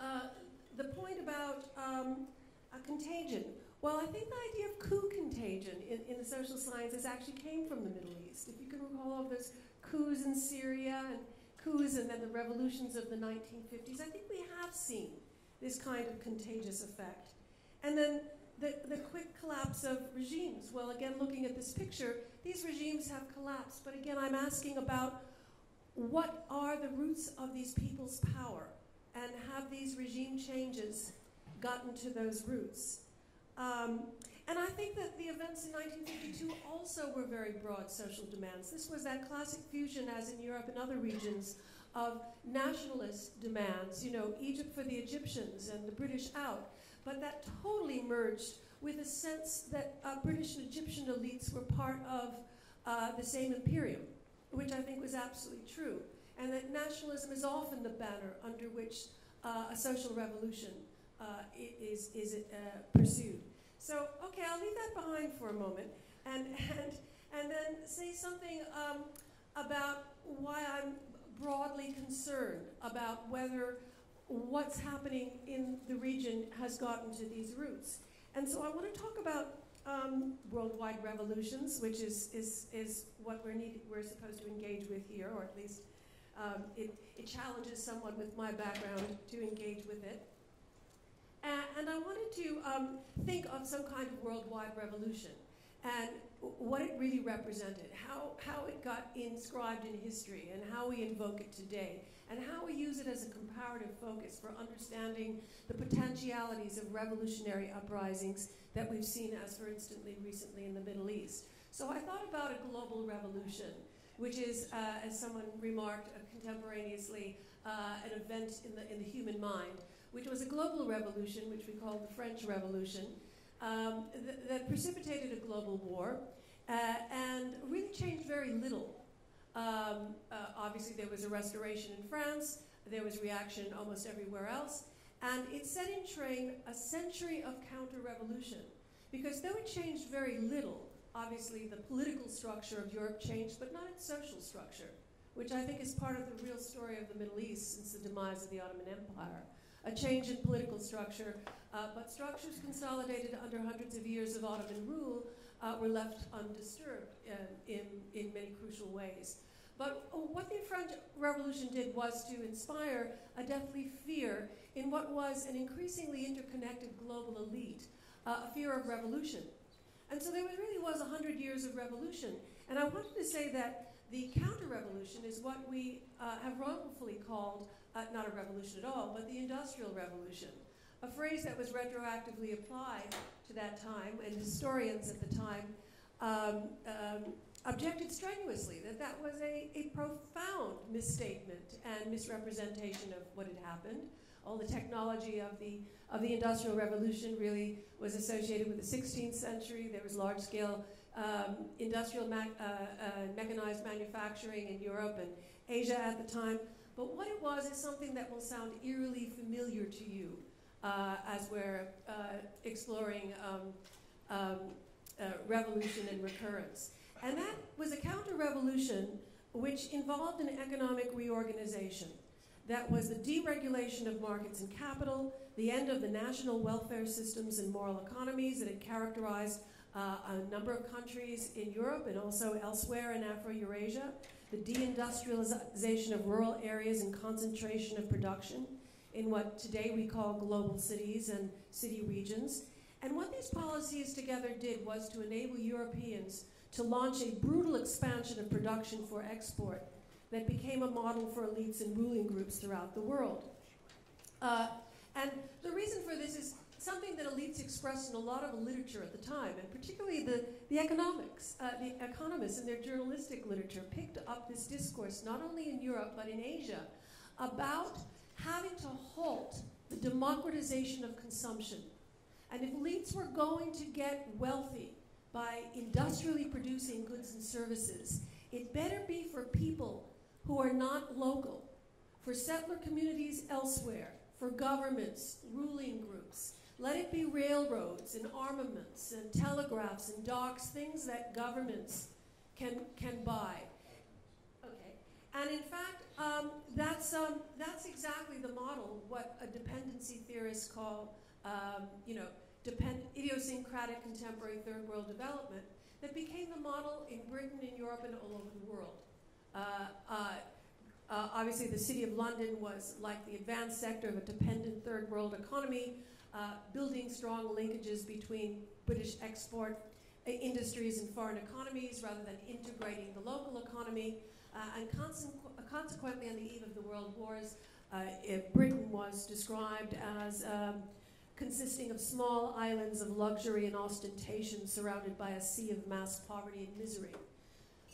uh, the point about um, a contagion. Well, I think the idea of coup contagion in, in, the social sciences actually came from the Middle East. If you can recall all those coups in Syria and coups and then the revolutions of the 1950s, I think we have seen this kind of contagious effect. And then the, the quick collapse of regimes. Well, again, looking at this picture, these regimes have collapsed. But again, I'm asking about what are the roots of these people's power? And have these regime changes gotten to those roots? Um, and I think that the events in 1952 also were very broad social demands. This was that classic fusion, as in Europe and other regions, of nationalist demands, you know, Egypt for the Egyptians and the British out, but that totally merged with a sense that uh, British and Egyptian elites were part of uh, the same imperium, which I think was absolutely true, and that nationalism is often the banner under which uh, a social revolution uh, is, is uh, pursued. So, okay, I'll leave that behind for a moment and, and, and then say something um, about why I'm broadly concerned about whether what's happening in the region has gotten to these roots. And so I want to talk about um, worldwide revolutions, which is, is, is what we're, need, we're supposed to engage with here, or at least um, it, it challenges someone with my background to engage with it. And, I wanted to um, think of some kind of worldwide revolution and what it really represented, how, how it got inscribed in history, and how we invoke it today, and how we use it as a comparative focus for understanding the potentialities of revolutionary uprisings that we've seen, as for instance, recently in the Middle East. So I thought about a global revolution, which is, uh, as someone remarked uh, contemporaneously, uh, an event in the, in the human mind which was a global revolution, which we call the French Revolution, um, th that precipitated a global war uh, and really changed very little. Um, uh, obviously, there was a restoration in France, there was reaction almost everywhere else, and it set in train a century of counter revolution. Because though it changed very little, obviously the political structure of Europe changed, but not its social structure, which I think is part of the real story of the Middle East since the demise of the Ottoman Empire a change in political structure, uh, but structures consolidated under hundreds of years of Ottoman rule uh, were left undisturbed uh, in, in many crucial ways. But uh, what the French Revolution did was to inspire a deathly fear in what was an increasingly interconnected global elite, uh, a fear of revolution. And so there really was 100 years of revolution. And I wanted to say that the counter-revolution is what we uh, have wrongfully called uh, not a revolution at all, but the Industrial Revolution, a phrase that was retroactively applied to that time, and historians at the time um, um, objected strenuously that that was a, a profound misstatement and misrepresentation of what had happened. All the technology of the, of the Industrial Revolution really was associated with the 16th century. There was large-scale um, industrial uh, uh, mechanized manufacturing in Europe and Asia at the time. But what it was is something that will sound eerily familiar to you uh, as we're uh, exploring um, um, uh, revolution and recurrence. And that was a counter-revolution which involved an economic reorganization. That was the deregulation of markets and capital, the end of the national welfare systems and moral economies that had characterized uh, a number of countries in Europe and also elsewhere in Afro-Eurasia, the deindustrialization of rural areas and concentration of production in what today we call global cities and city regions. And what these policies together did was to enable Europeans to launch a brutal expansion of production for export that became a model for elites and ruling groups throughout the world. Uh, and the reason for this is something that elites expressed in a lot of literature at the time, and particularly the, the economics. Uh, the economists in their journalistic literature picked up this discourse, not only in Europe, but in Asia, about having to halt the democratization of consumption. And if elites were going to get wealthy by industrially producing goods and services, it better be for people who are not local, for settler communities elsewhere, for governments, ruling groups. Let it be railroads and armaments and telegraphs and docks, things that governments can, can buy. Okay. And in fact, um, that's, um, that's exactly the model, what a dependency theorists call, um, you know, depend- idiosyncratic contemporary third world development that became the model in Britain, in Europe, and all over the world. Uh, uh, uh, obviously, the City of London was like the advanced sector of a dependent third world economy, uh, building strong linkages between British export uh, industries and foreign economies rather than integrating the local economy. Uh, and consequ- consequently, on the eve of the World Wars, Britain was described as um, consisting of small islands of luxury and ostentation surrounded by a sea of mass poverty and misery.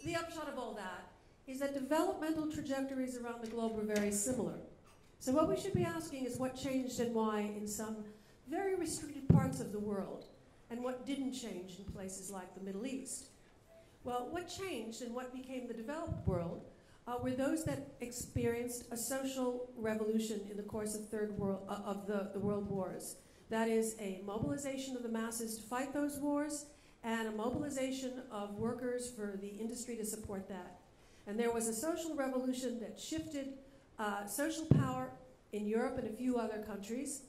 The upshot of all that is that developmental trajectories around the globe were very similar. So, what we should be asking is what changed and why in some very restricted parts of the world, and what didn't change in places like the Middle East. Well, what changed and what became the developed world uh, were those that experienced a social revolution in the course of, third world, uh, of the, the world wars. That is a mobilization of the masses to fight those wars and a mobilization of workers for the industry to support that. And there was a social revolution that shifted uh, social power in Europe and a few other countries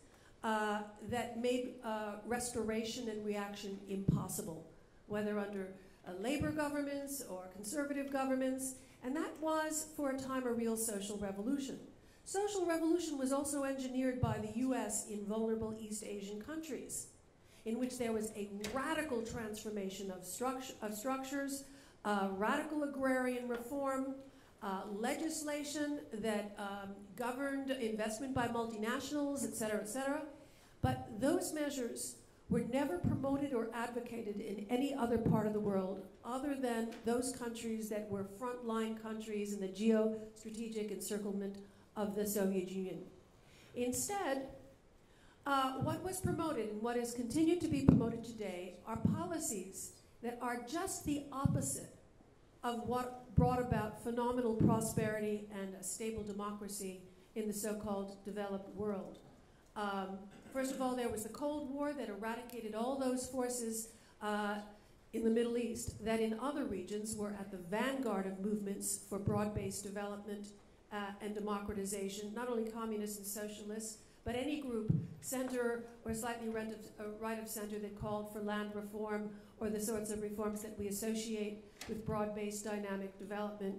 uh, that made uh, restoration and reaction impossible, whether under uh, labor governments or conservative governments. And that was, for a time, a real social revolution. Social revolution was also engineered by the US in vulnerable East Asian countries, in which there was a radical transformation of, structure, of structures, radical agrarian reform, uh, legislation that um, governed investment by multinationals, et cetera, et cetera. But those measures were never promoted or advocated in any other part of the world other than those countries that were frontline countries in the geostrategic encirclement of the Soviet Union. Instead, uh, what was promoted and what has continued to be promoted today are policies that are just the opposite of what brought about phenomenal prosperity and a stable democracy in the so called developed world. Um, first of all, there was the Cold War that eradicated all those forces uh, in the Middle East that in other regions were at the vanguard of movements for broad based development uh, and democratization, not only communists and socialists, but any group, center or slightly right of, uh, right of center, that called for land reform or the sorts of reforms that we associate with broad based dynamic development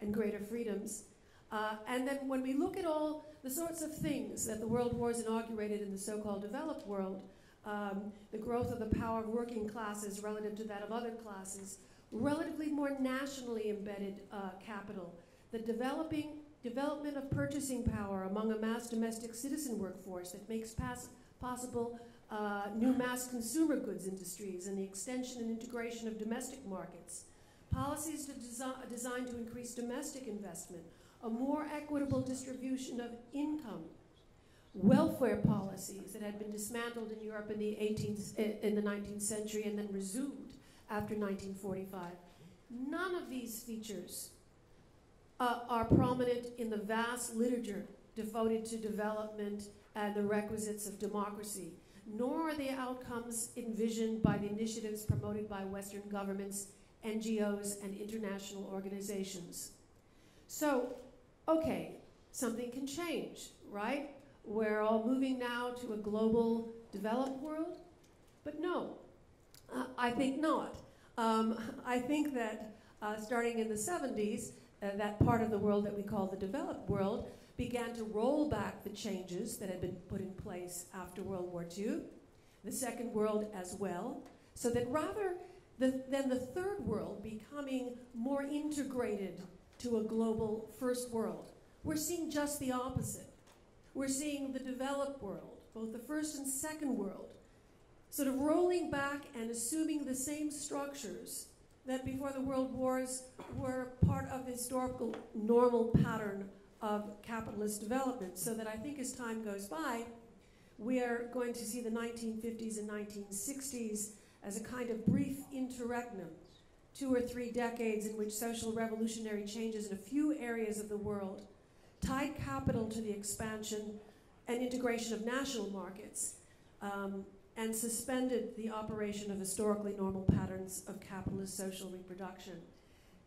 and greater freedoms. Uh, and then when we look at all the sorts of things that the world wars inaugurated in the so called developed world, um, the growth of the power of working classes relative to that of other classes, relatively more nationally embedded uh, capital, the developing development of purchasing power among a mass domestic citizen workforce that makes possible uh, new mass consumer goods industries and the extension and integration of domestic markets, policies desi- designed to increase domestic investment, a more equitable distribution of income, welfare policies that had been dismantled in Europe in the 18th in the 19th century and then resumed after 1945. None of these features uh, are prominent in the vast literature devoted to development and the requisites of democracy nor are the outcomes envisioned by the initiatives promoted by Western governments, NGOs, and international organizations. So, okay, something can change, right? We're all moving now to a global developed world? But no, uh, I think not. Um, I think that uh, starting in the 70s, uh, that part of the world that we call the developed world began to roll back the changes that had been put in place after World War II, the Second World as well, so that rather the, then the third world becoming more integrated to a global first world. We're seeing just the opposite. We're seeing the developed world, both the first and second world, sort of rolling back and assuming the same structures that before the world wars were part of the historical normal pattern of capitalist development. So that I think as time goes by, we are going to see the 1950s and 1960s as a kind of brief interregnum, two or three decades in which social revolutionary changes in a few areas of the world tied capital to the expansion and integration of national markets um, and suspended the operation of historically normal patterns of capitalist social reproduction.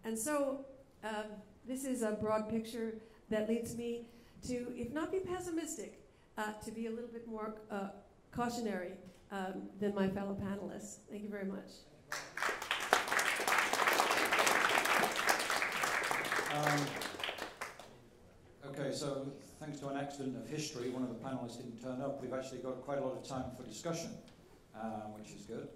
And so um, this is a broad picture that leads me to, if not be pessimistic, uh, to be a little bit more uh, cautionary um, than my fellow panelists. Thank you very much. Um, okay, so thanks to an accident of history, one of the panelists didn't turn up. We've actually got quite a lot of time for discussion, um, which is good.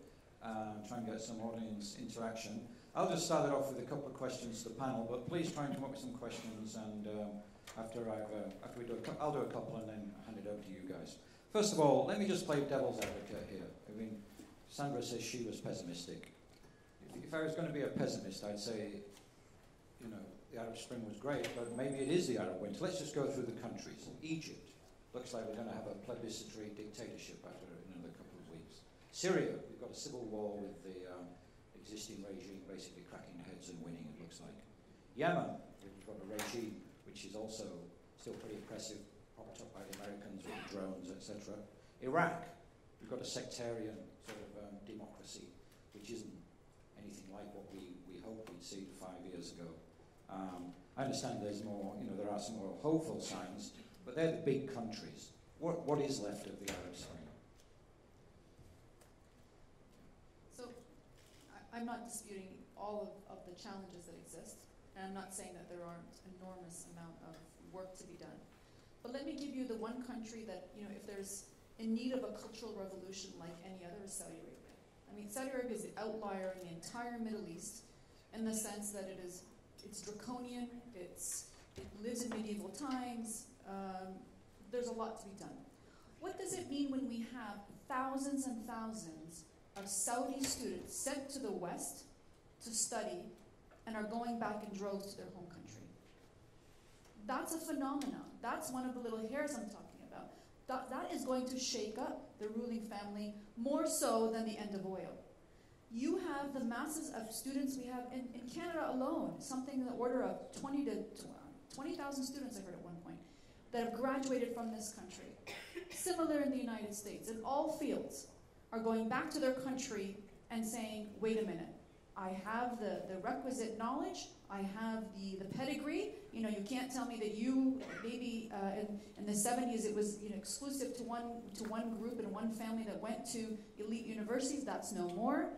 Um, try and get some audience interaction. I'll just start it off with a couple of questions to the panel, but please try and come up with some questions. And um, after I've uh, after we do, a, I'll do a couple and then hand it over to you guys. First of all, let me just play devil's advocate here. I mean, Sandra says she was pessimistic. If, if I was going to be a pessimist, I'd say, the Arab Spring was great, but maybe it is the Arab winter. Let's just go through the countries. Egypt looks like we're going to have a plebiscitary dictatorship after another couple of weeks. Syria, we've got a civil war with the um, existing regime basically cracking heads and winning, it looks like. Yemen, we've got a regime which is also still pretty oppressive, propped up by the Americans with drones, etc. Iraq, we've got a sectarian sort of um, democracy, which isn't anything like what we, we hoped we'd see five years ago. Um, I understand there's more, you know, there are some more hopeful signs, but they're the big countries. What, what is left of the Arab Spring? So, I, I'm not disputing all of, of the challenges that exist, and I'm not saying that there aren't enormous amount of work to be done. But let me give you the one country that, you know, if there's in need of a cultural revolution like any other is Saudi Arabia. I mean, Saudi Arabia is the outlier in the entire Middle East in the sense that it is it's draconian, it's, it lives in medieval times, um, there's a lot to be done. What does it mean when we have thousands and thousands of Saudi students sent to the West to study and are going back in droves to their home country? That's a phenomenon. That's one of the little hairs I'm talking about. That, that is going to shake up the ruling family more so than the end of oil you have the masses of students we have in, in Canada alone, something in the order of 20 to 20,000 students, I heard at one point, that have graduated from this country. Similar in the United States, in all fields, are going back to their country and saying, wait a minute, I have the, the requisite knowledge, I have the, the pedigree. You know, you can't tell me that you, maybe uh, in, in the 70s it was you know, exclusive to one, to one group and one family that went to elite universities. That's no more.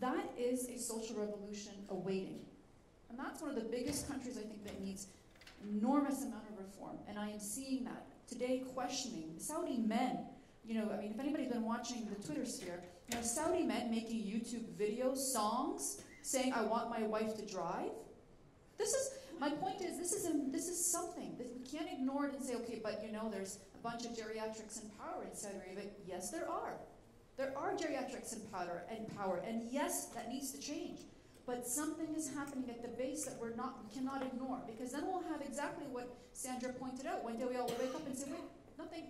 That is a social revolution awaiting. And that's one of the biggest countries I think that needs enormous amount of reform. And I am seeing that today questioning Saudi men. You know, I mean, if anybody's been watching the Twitter sphere, you know, Saudi men making YouTube videos, songs, saying, I want my wife to drive. This is, my point is, this is, a, this is something that we can't ignore it and say, okay, but you know, there's a bunch of geriatrics in power in Saudi Arabia. Yes, there are. There are geriatrics in power, and power, and yes, that needs to change. But something is happening at the base that we're not, we cannot ignore, because then we'll have exactly what Sandra pointed out. One day we all wake up and say, wait, nothing,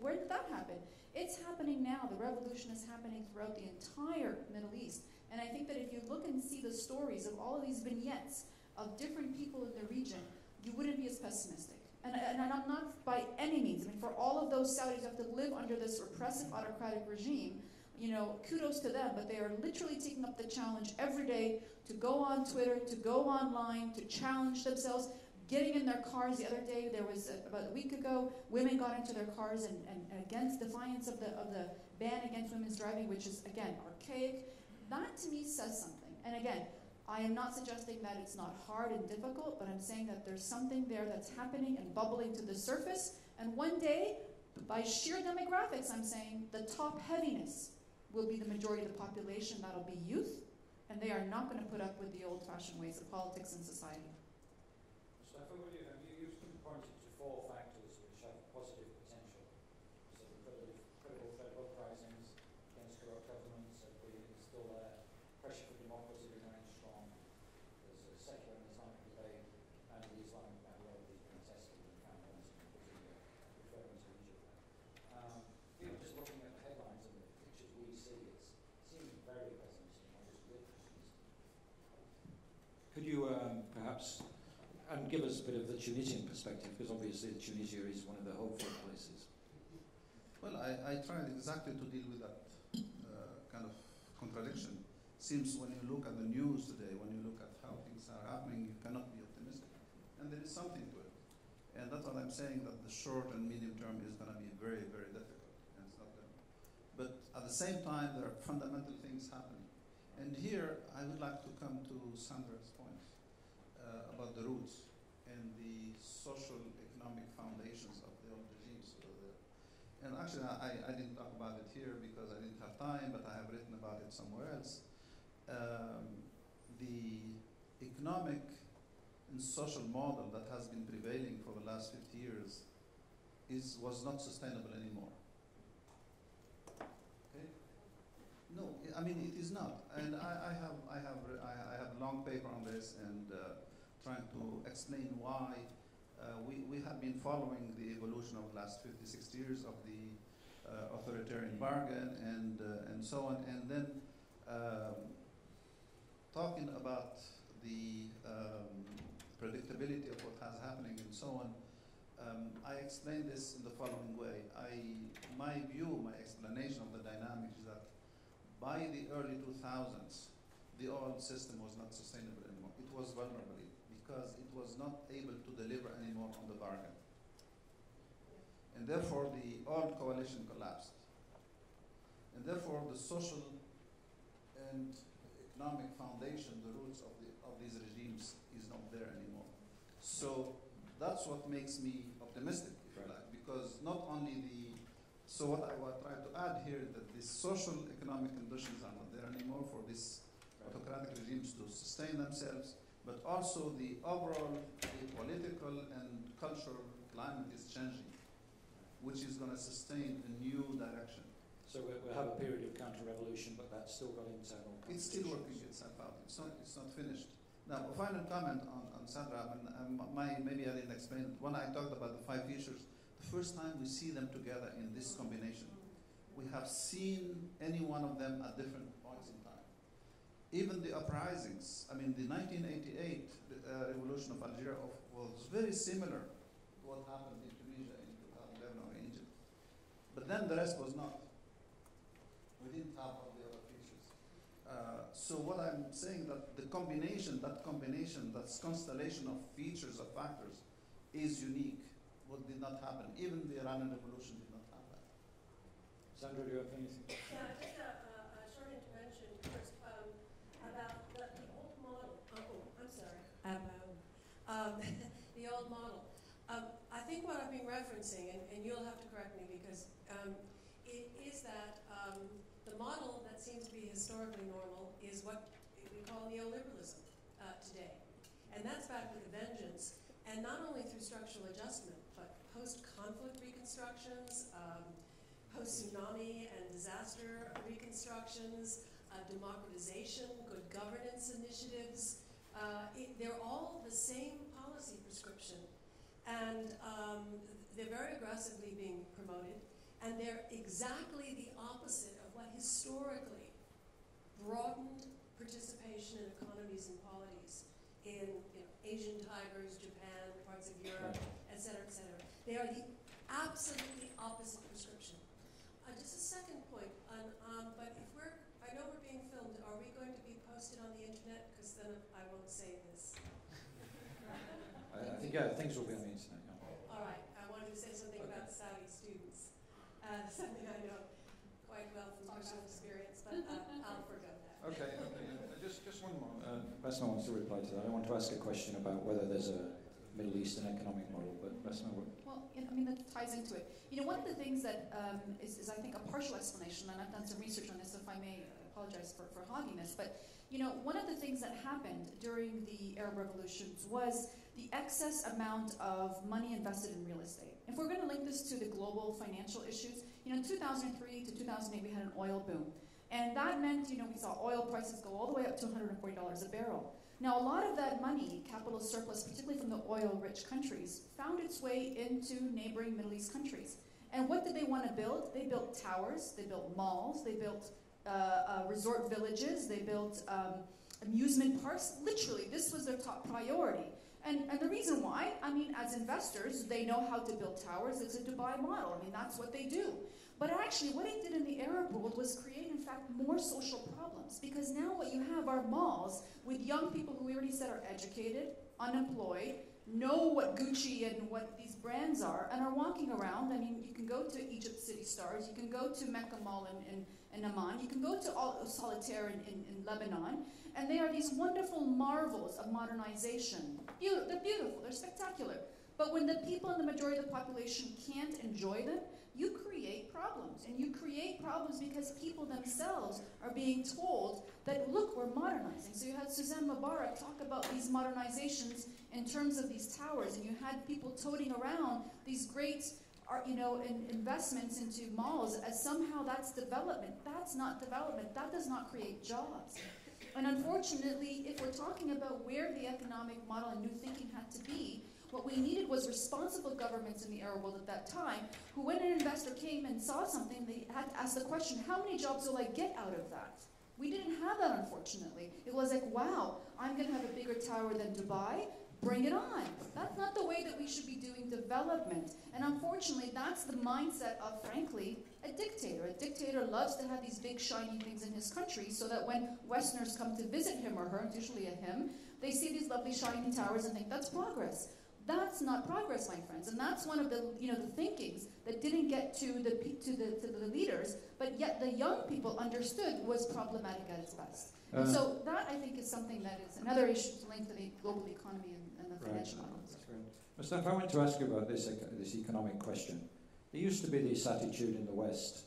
where did that happen? It's happening now. The revolution is happening throughout the entire Middle East. And I think that if you look and see the stories of all of these vignettes of different people in the region, you wouldn't be as pessimistic. And, and I'm not by any means, I mean, for all of those Saudis who have to live under this repressive autocratic regime, you know, kudos to them, but they are literally taking up the challenge every day to go on Twitter, to go online, to challenge themselves. Getting in their cars the other day, there was a, about a week ago, women got into their cars and, and, and against defiance of the of the ban against women's driving, which is again archaic. That to me says something. And again, I am not suggesting that it's not hard and difficult, but I'm saying that there's something there that's happening and bubbling to the surface. And one day, by sheer demographics, I'm saying the top heaviness will be the majority of the population. That'll be youth, and they are not going to put up with the old-fashioned ways of politics and society. So if I were you, you, you've pointed to four factors which have positive potential. So the credible, credible threat of uprisings against corrupt governments are being still there. Pressure for democracy remains strong. There's a secular and Islamic debate, and the Islamic ideology is being tested in campaigns, particularly referring to Egypt. Um, you know, just looking at the headlines and the pictures we see, it's, it seems very pessimistic, not just a bit pessimistic. Could you um, perhaps and give us a bit of the Tunisian perspective, because obviously Tunisia is one of the hopeful places. Well, I, I tried exactly to deal with that uh, kind of contradiction. Seems when you look at the news today, when you look at how things are happening, you cannot be optimistic. And there is something to it. And that's what I'm saying that the short and medium term is going to be very, very difficult. And it's not gonna. But at the same time, there are fundamental things happening. And here, I would like to come to Sandra's point uh, about the roots and the social economic foundations of the old regimes. So the, and actually, I, I didn't talk about it here because I didn't have time, but I have written about it somewhere else. Um, the economic and social model that has been prevailing for the last 50 years is, was not sustainable anymore. Okay? No, I mean it is not, and I, I have I have I, I have a long paper on this and uh, trying to explain why uh, we we have been following the evolution of the last 50, 60 years of the uh, authoritarian bargain and uh, and so on, and then um, talking about the um, predictability of what has happening and so on. Um, I explain this in the following way. I, my view, my explanation of the dynamics is that by the early 2000s, the oil system was not sustainable anymore. It was vulnerable because it was not able to deliver anymore on the bargain. And therefore, the old coalition collapsed. And therefore, the social and economic foundation, the roots of, the, of these regimes, is not there anymore. So that's what makes me optimistic, if you like, because not only the so what I was trying to add here is that the social economic conditions are not there anymore for these autocratic regimes to sustain themselves, but also the overall the political and cultural climate is changing, which is going to sustain a new direction. So we- we'll have a period of counter-revolution, but that's still got internal It's still working itself out. It's not, it's not finished. Now, a final comment on, on Sandra, and, and um, my, maybe I didn't explain it. When I talked about the five features, the first time we see them together in this combination, we have seen any one of them at different points in time. Even the uprisings, I mean, the 1988 uh, revolution of Algeria of, was very similar to what happened in Tunisia in 2011 or Egypt. But then the rest was not. We didn't have all the other features. Uh, so what I'm saying that the combination, that combination, that constellation of features, of factors, is unique. What did not happen. Even the Iranian Revolution did not happen. that. Sandra, do you have anything? Yeah, just a, a, a short intervention first um, about the, the old model. Oh, I'm sorry. About um, the old model. Um, I think what I've been referencing, and, and you'll have to correct me because um, it is that um, the model that seems to be historically normal is what we call neoliberalism uh, today, and that's back with a vengeance. And not only through structural adjustment, but post-conflict reconstructions. Um, post-tsunami and disaster reconstructions, uh, democratization, good governance initiatives. Uh, it, they're all the same prescription. And um, they're very aggressively being promoted. And they're exactly the opposite of what historically broadened participation in economies and polities in you know, Asian tigers, Japan, parts of Europe, et cetera, et cetera. They are the absolutely opposite prescription. Uh, just a second point, on, um, but if we're, I know we're being filmed, are we going to be posted on the internet? Because then I won't say this. I, I yeah, things will be on the internet, yeah. All right, I wanted to say something about the Saudi students. Uh, something I know quite well from personal experience, but uh, I'll forgo that. Okay, okay. Uh, Just, just one more. Uh, Bessma wants to reply to that. I want to ask a question about whether there's a Middle Eastern economic model, but Bessma, what? Well, you know, I mean, that ties into it. You know, one of the things that um, is, is, I think, a partial explanation, and I've done some research on this, if I may apologize for, for hogging this, but, you know, one of the things that happened during the Arab revolutions was the excess amount of money invested in real estate. If we're going to link this to the global financial issues, you know, in 2003 to 2008, we had an oil boom. And that meant, you know, we saw oil prices go all the way up to $140 a barrel. Now, a lot of that money, capital surplus, particularly from the oil rich countries, found its way into neighboring Middle East countries. And what did they want to build? They built towers, they built malls, they built uh, uh, resort villages, they built um, amusement parks. Literally, this was their top priority. And, and the reason why, I mean, as investors, they know how to build towers. It's a Dubai model. I mean, that's what they do. But actually, what it did in the Arab world was create, in fact, more social problems. Because now what you have are malls with young people who we already said are educated, unemployed, know what Gucci and what these brands are, and are walking around. I mean, you can go to Egypt City Stars, you can go to Mecca Mall in, in, in Amman, you can go to Al Solidere in, in, in Lebanon, and they are these wonderful marvels of modernization. They're beautiful, they're spectacular. But when the people in the majority of the population can't enjoy them, you create problems. And you create problems because people themselves are being told that, look, we're modernizing. So you had Suzanne Mubarak talk about these modernizations in terms of these towers, and you had people toting around these great you know, in investments into malls as somehow that's development. That's not development. That does not create jobs. And unfortunately, if we're talking about where the economic model and new thinking had to be, what we needed was responsible governments in the Arab world at that time who, when an investor came and saw something, they had to ask the question, how many jobs will I get out of that? We didn't have that, unfortunately. It was like, wow, I'm going to have a bigger tower than Dubai. Bring it on. That's not the way that we should be doing development. And unfortunately, that's the mindset of, frankly, a dictator. A dictator loves to have these big, shiny things in his country so that when Westerners come to visit him or her, usually a him, they see these lovely, shiny towers and think that's progress. That's not progress, my friends, and that's one of the you know the thinkings that didn't get to the to the to the leaders, but yet the young people understood was problematic at its best. Uh, and so that I think is something that is another issue to link to the global economy and, and the financial right. models. Mustapha, I want to ask you about this this economic question. There used to be this attitude in the West,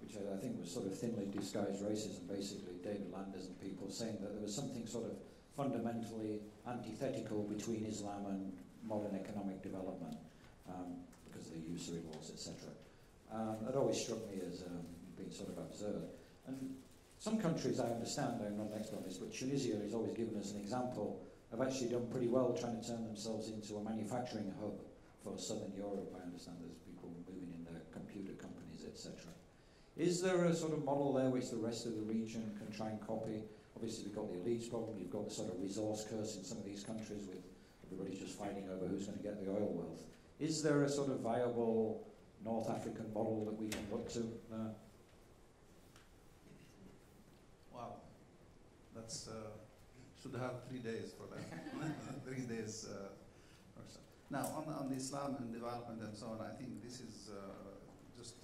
which I, I think was sort of thinly disguised racism, basically David Landes and people saying that there was something sort of fundamentally antithetical between Islam and modern economic development um, because of the usury laws, etc. Um, that always struck me as um, being sort of absurd. And some countries, I understand, I'm not an expert on this, but Tunisia has always given us an example have actually done pretty well trying to turn themselves into a manufacturing hub for southern Europe. I understand there's people moving in their computer companies, etc. Is there a sort of model there which the rest of the region can try and copy? Obviously, we've got the elites problem, you've got the sort of resource curse in some of these countries with everybody just fighting over who's going to get the oil wealth. Is there a sort of viable North African model that we can look to there? Wow, that's uh, should have three days for that. three days. Uh, or so. Now, on, on the Islam and development and so on, I think this is uh, just,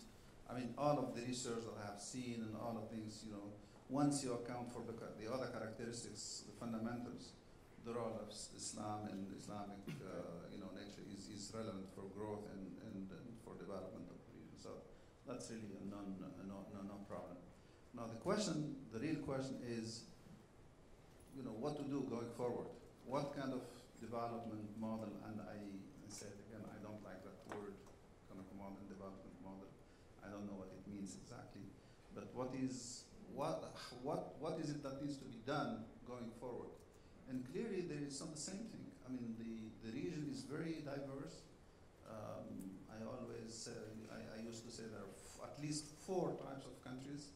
I mean, all of the research that I have seen and all of things, you know, once you account for the, the other characteristics, the fundamentals, the role of Islam and Islamic uh, you know, nature is, is relevant for growth and, and, and, for development of the region. So that's really a non, a no, no, no problem. Now the question, the real question is, you know, what to do going forward. What kind of development model, and I, said again, I don't like that word, kind of modern development model. I don't know what it means exactly. But what is, what, what, what is it that needs to be done going forward? And clearly there is not the same thing. I mean, the, the region is very diverse. Um, I always, uh, I, I, used to say there are at least four types of countries,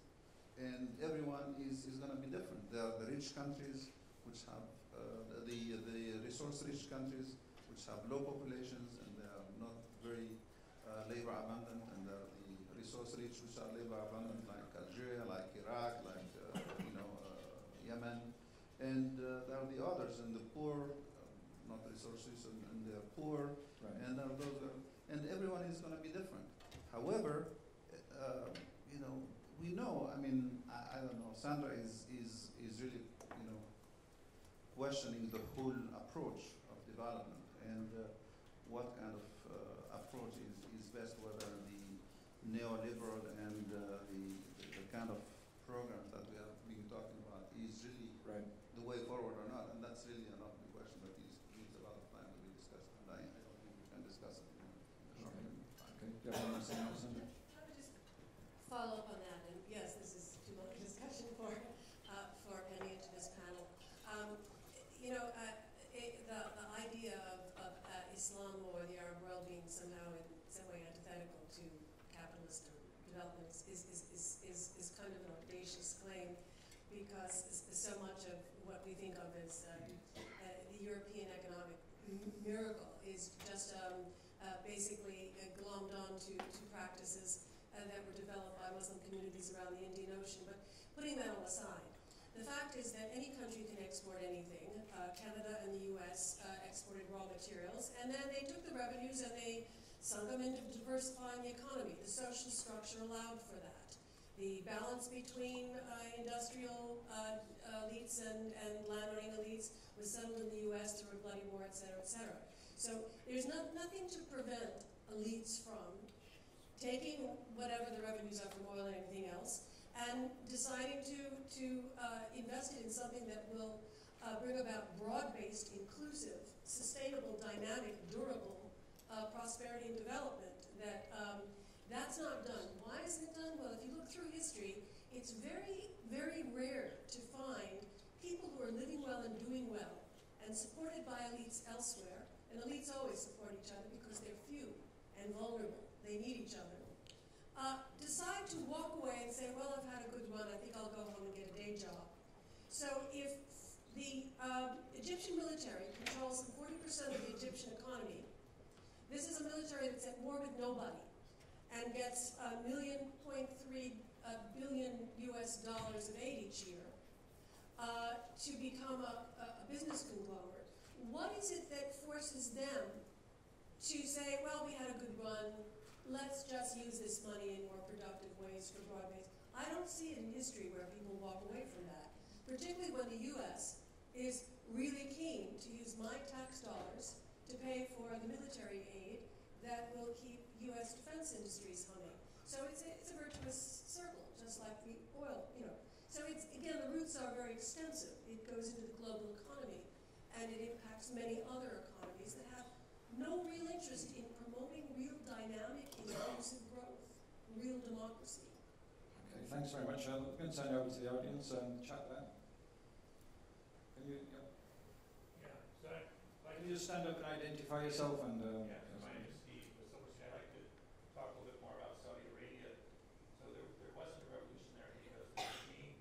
and everyone is, is going to be different. There are the rich countries, which have uh, the, the resource-rich countries, which have low populations, and they are not very uh, labor abundant, and there are the resource-rich, which are labor abundant, like Algeria, like Iraq, like uh, you know uh, Yemen, and uh, there are the others, and the poor, um, not resources, and, and they are poor, right. and there are those, are, and everyone is going to be different. However, uh, we know. I mean, I, I, don't know. Sandra is is is really, you know, questioning the whole approach of development and uh, what kind of uh, approach is is best, whether the neoliberal and uh, the, the kind of programs that we have been talking about is really right really an open question, but these, these a lot of time to be discussed, and I, I don't think we can discuss it in a, in a short Okay. period of time. Okay, do you have anything else, Sandra? I would just follow up on that, and yes, this is too long a discussion for, uh, for any into this panel. Um, you know, uh, it, the, the idea of, of uh, Islam or the Arab world being somehow in some way antithetical to capitalist development is, is, is, is, is kind of an audacious claim because so much of what we think of as uh, uh, the European economic miracle is just um, uh, basically uh, glommed onto to practices uh, that were developed by Muslim communities around the Indian Ocean. But putting that all aside, the fact is that any country can export anything. Uh, Canada and the U.S. Uh, exported raw materials, and then they took the revenues and they sunk them into diversifying the economy. The social structure allowed for that. The balance between uh, industrial uh, elites and, and landowning elites was settled in the U.S. through a bloody war, et cetera, et cetera. So there's no, nothing to prevent elites from taking whatever the revenues are from oil and everything else and deciding to, to uh, invest it in something that will uh, bring about broad-based, inclusive, sustainable, dynamic, durable uh, prosperity and development. That um, that's not done. Why isn't it done? Well, if you look through history, it's very, very rare to find people who are living well and doing well and supported by elites elsewhere. And elites always support each other because they're few and vulnerable. They need each other. Uh, decide to walk away and say, well, I've had a good run. I think I'll go home and get a day job. So if the um, Egyptian military controls 40% of the Egyptian economy, this is a military that's at war with nobody and gets a million point three uh, U.S. dollars of aid each year uh, to become a, a, business conglomerate. What is it that forces them to say, well, we had a good run, let's just use this money in more productive ways for broad-based? I don't see it in history where people walk away from that, particularly when the U.S. is really keen to use my tax dollars to pay for the military aid that will keep U.S. defense industries humming. So it's a, it's a virtuous circle, just like the oil, you know. So it's, again, the roots are very extensive. It goes into the global economy, and it impacts many other economies that have no real interest in promoting real dynamic, inclusive growth, real democracy. Okay, thanks very much. I'm going to turn over to the audience and chat there. Can you, yeah. Yeah, so I, Can you just stand up and identify yourself and, uh, yeah, so my name is Steve Wasilewski. I'd like to talk a little bit more about Saudi Arabia. So there, there wasn't a revolutionary because the regime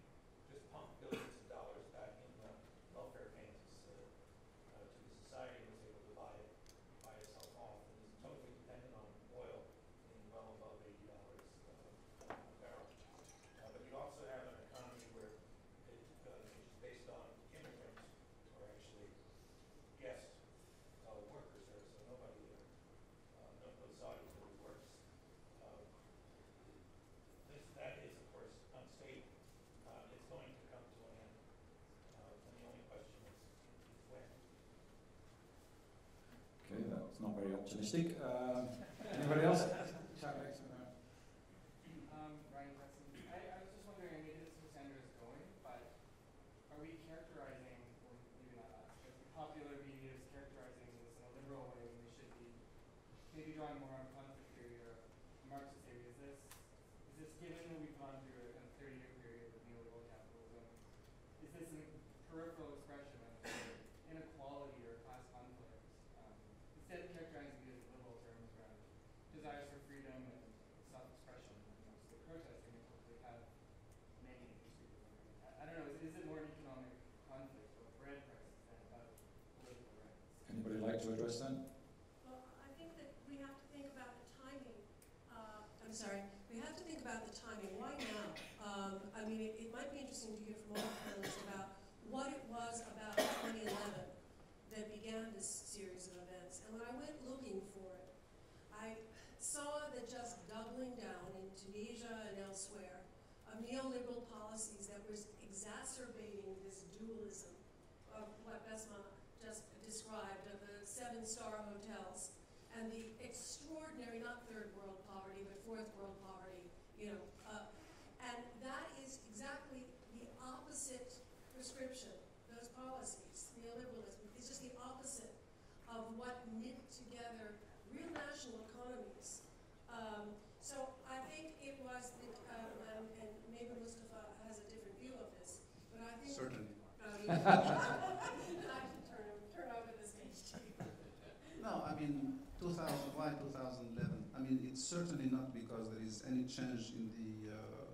just pumped billions of dollars back in the welfare payments uh, uh, to the society and was able to buy it, buy itself off. And is totally dependent on oil being well above eighty dollars uh, a barrel. Uh, but you also have an economy where it, uh, which is based on immigrants or actually guests uh, workers there, so nobody there, uh, no, no Saudis really works. Uh, this, that is, of course, unstable. Uh, it's going to come to an end. Uh, and the only question is, is when. Okay, that's not very optimistic. Um, anybody else? Chat next to that. Um, Ryan Hudson. I, I was just wondering, I mean, this is where Sandra is going, but are we characterizing, or maybe not us, but the popular media is characterizing this in a liberal way when we should be maybe drawing more on conflict theory or Marxist theory? Is this, is this given that we've gone through a kind of 30 year period of neoliberal capitalism, is this a peripheral expression of inequality or class conflict? Um, instead of characterizing it as liberal terms around desires for freedom and self-expression, and mostly protesting, and hopefully have many industries. I, I don't know, is, is it more an economic conflict or bread prices than about political rights? That? Well, I think that we have to think about the timing. Uh, I'm sorry, we have to think about the timing. Why now? Um, I mean, it, it might be interesting to hear from all the panelists about what it was about 2011 that began this series of events. And when I went looking for it, I saw the just doubling down in Tunisia and elsewhere of neoliberal policies that was exacerbating this dualism of what Bessma just described of the seven-star hotels and the extraordinary, not third world poverty, but fourth world poverty, you know. Uh, and that is exactly the opposite prescription, those policies, neoliberalism. Is just the opposite of what knit together real national economies. Um, so I think it was, the, um, and, and maybe Mustapha has a different view of this, but I think. Certainly. Um, I should turn, turn over the stage to you. No, I mean, 2000, why 2011? I mean, it's certainly not because there is any change in the uh,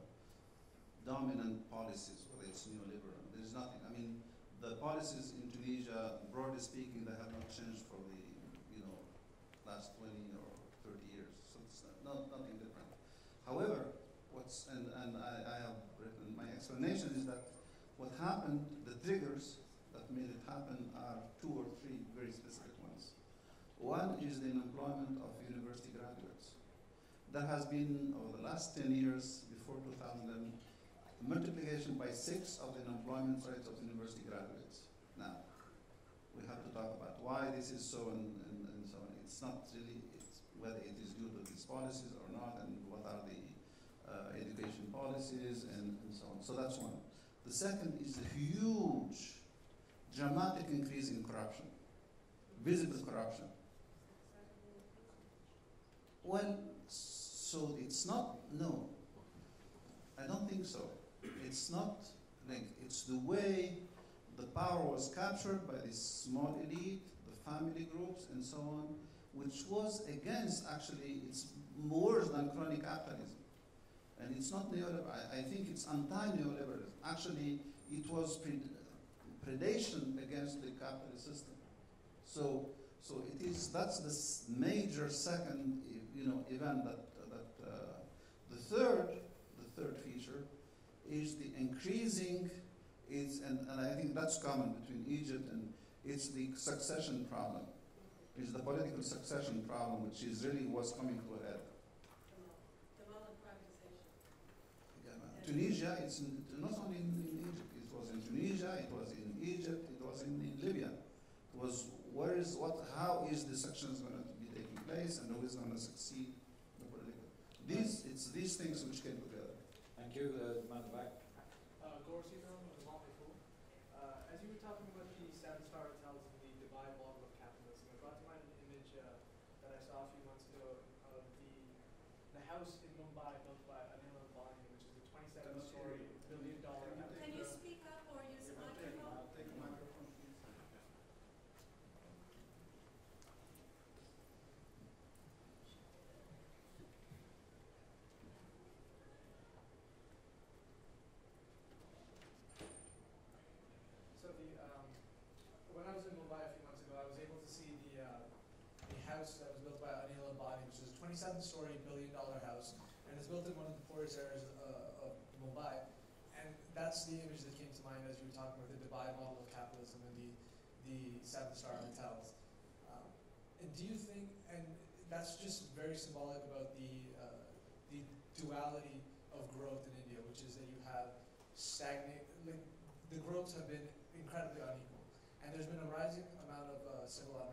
dominant policies, whether it's neoliberal. There's nothing. I mean, the policies in Tunisia, broadly speaking, they have not changed for the, you know, last 20 or 30 years. So it's not, not nothing different. However, what's, and, and I, I have written, my explanation is that what happened, the triggers that made it happen are two or three very specific ones. One is the unemployment of university graduates. That has been, over the last 10 years, before 2011, multiplication by six of the unemployment rates of university graduates. Now, we have to talk about why this is so and, and, and so on. It's not really it's whether it is due to these policies or not, and what are the uh, education policies and, and so on. So that's one. The second is the huge, dramatic increase in corruption, visible corruption. Well, so it's not, no, I don't think so. It's not like it's the way the power was captured by this small elite, the family groups, and so on, which was against actually, it's worse than crony capitalism. And it's not neoliberal, I, I think it's anti neoliberalism. Actually, it was pred- predation against the capitalist system. So, so it is, that's the major second you know, event that, third, the third feature is the increasing, is, and, and I think that's common between Egypt and it's the succession problem. It's the political succession problem, which is really what's coming to a head. Tunisia, it's not only in, in Egypt. It was in Tunisia. It was in Egypt. It was in, in Libya. It was where is what? How is the succession going to be taking place, and who is going to succeed? These it's these things which came together. Thank you, uh, man at back. Uh, Gorsi from Montreal. Uh, as you were talking about the seven star hotels and the Dubai model of capitalism, it brought to mind an image uh, that I saw a few months ago of the the house in Mumbai built by Anil Ambani, which is a 27 story billion dollar house. Can you speak up or use a microphone? take a microphone, please. So the um, when I was in Mumbai a few months ago, I was able to see the uh, the house that was built by Anil Ambani, which is a 27-story billion-dollar house, and it's built in one of the poorest areas uh, of Mumbai. And that's the image that came to mind as you were talking about the Dubai model of capitalism and the the seven-star hotels. Um, and do you think, and that's just very symbolic about the uh, the duality of growth in India, which is that you have stagnate, like the growths have been incredibly unequal. And there's been a rising amount of uh, civil unrest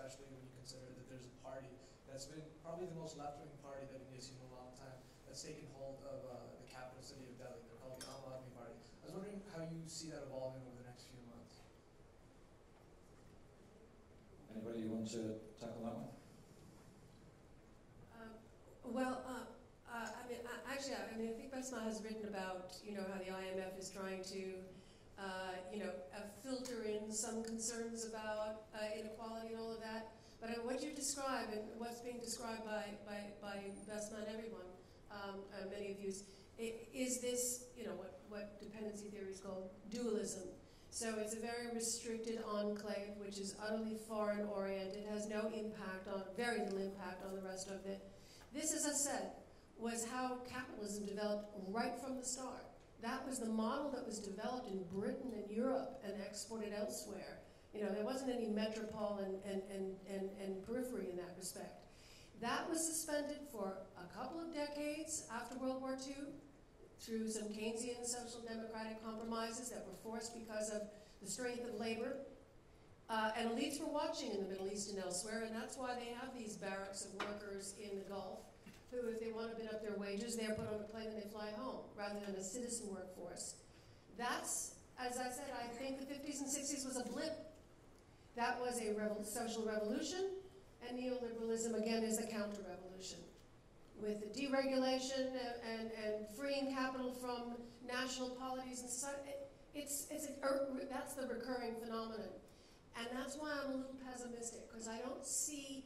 especially when you consider that there's a party that's been probably the most left-wing party that India's seen in a long time that's taken hold of uh, the capital city of Delhi. They're called the Aam Aadmi Party. I was wondering how you see that evolving over the next few months. Anybody want to tackle that one? Um, Well, uh, uh, I mean, I- actually, I mean, I think Bessma has written about, you know, how the IMF is trying to, uh, you know, uh, filter in some concerns about uh, inequality and all of that. But uh, what you describe and what's being described by, by, by and everyone, um, uh, many of you, is- is this, you know, what, what dependency theory is called dualism. So it's a very restricted enclave, which is utterly foreign oriented, has no impact on, very little impact on the rest of it. This, as I said, was how capitalism developed right from the start. That was the model that was developed in Britain and Europe and exported elsewhere. You know, there wasn't any metropole and, and, and, and, and periphery in that respect. That was suspended for a couple of decades after World War II through some Keynesian social democratic compromises that were forced because of the strength of labor. Uh, and elites were watching in the Middle East and elsewhere, and that's why they have these barracks of workers in the Gulf who, if they want to bid up their wages, they're put on a plane and they fly home rather than a citizen workforce. That's, as I said, I think the 50s and 60s was a blip. That was a social revolution, and neoliberalism again is a counter-revolution. With the deregulation and, and, and freeing capital from national polities and so, it, it's, it's a, er, that's the recurring phenomenon. And that's why I'm a little pessimistic, because I don't see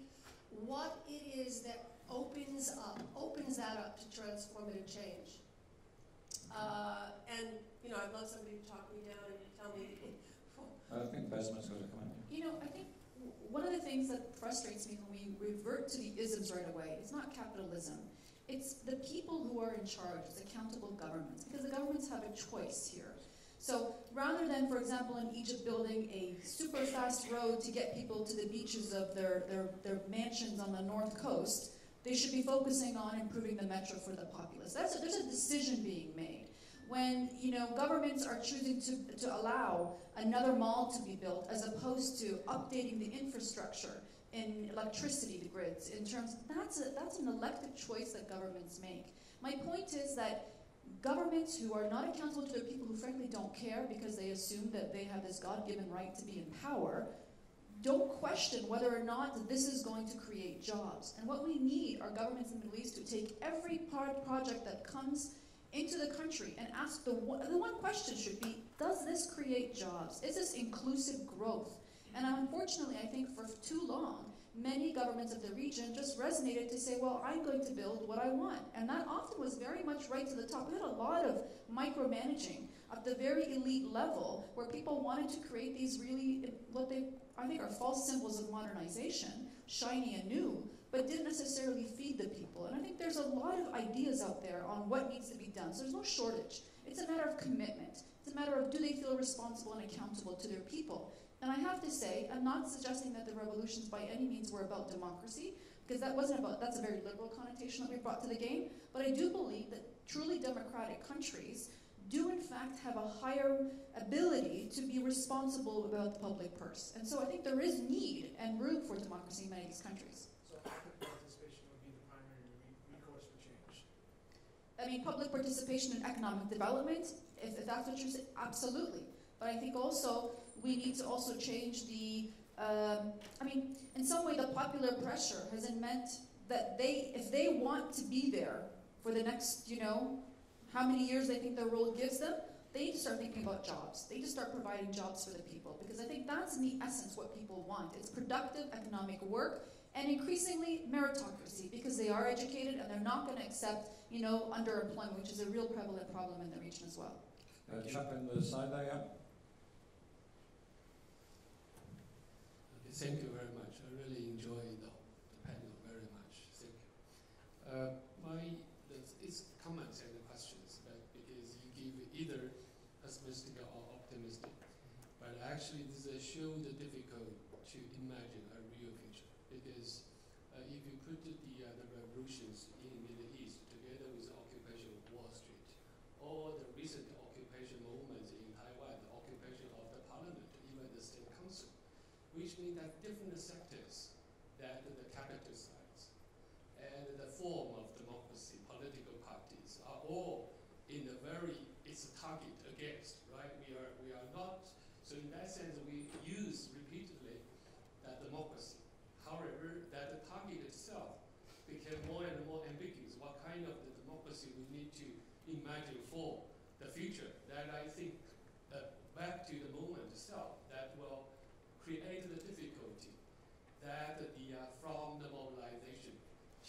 what it is that opens up, opens that up to transformative change. Uh, and, you know, I'd love somebody to talk me down and tell me, I think Bessma's got a comment. You know, I think one of the things that frustrates me when we revert to the isms right away, it's not capitalism. It's the people who are in charge, it's accountable governments, because the governments have a choice here. So rather than, for example, in Egypt building a super fast road to get people to the beaches of their, their, their mansions on the north coast, they should be focusing on improving the metro for the populace. That's a, there's a decision being made. When you know governments are choosing to, to allow another mall to be built as opposed to updating the infrastructure in electricity the grids in terms that's a, that's an elected choice that governments make. My point is that governments who are not accountable to the people who frankly don't care because they assume that they have this God-given right to be in power don't question whether or not this is going to create jobs. And what we need are governments in the Middle East to take every part project that comes into the country and ask the one, the one question should be, does this create jobs? Is this inclusive growth? And unfortunately, I think for too long, many governments of the region just resonated to say, well, I'm going to build what I want. And that often was very much right to the top. We had a lot of micromanaging at the very elite level where people wanted to create these really, what they, I think, are false symbols of modernization, shiny and new, but didn't necessarily feed the people. And I think there's a lot of ideas out there on what needs to be done. So there's no shortage. It's a matter of commitment. It's a matter of do they feel responsible and accountable to their people. And I have to say, I'm not suggesting that the revolutions by any means were about democracy, because that wasn't about, that's a very liberal connotation that we brought to the game. But I do believe that truly democratic countries do in fact have a higher ability to be responsible about the public purse. And so I think there is need and room for democracy in many of these countries. So active participation would be the primary re- recourse for change. I mean, public participation in economic development, if, if that's what you're saying, absolutely. But I think also we need to also change the, um, I mean, in some way the popular pressure has meant that they, if they want to be there for the next, you know, how many years they think their role gives them, they need to start thinking about jobs. They need to start providing jobs for the people because I think that's in the essence what people want. It's productive economic work and increasingly meritocracy because they are educated and they're not going to accept, you know, underemployment, which is a real prevalent problem in the region as well. Uh, chap in the side there, yeah? Okay, thank you very much. I really enjoyed the, the panel very much. Thank you. Uh, my it's comments and questions, but because you give either pessimistic or optimistic, but actually this uh, show the difficult to imagine a real future because uh, if you put the uh, the revolutions in Middle East together with the occupation of Wall Street, or the recent occupation movements in Taiwan, the occupation of the parliament, even the state council, which means that different sectors, that the capital size, and the form of democracy, political parties are all in a very it's a target against, right? We are we are not so in that sense we use repeatedly that democracy. However, that the target itself became more and more ambiguous. What kind of the democracy we need to imagine for the future? That I think uh, back to the moment itself that will create the difficulty that the uh, from the mobilization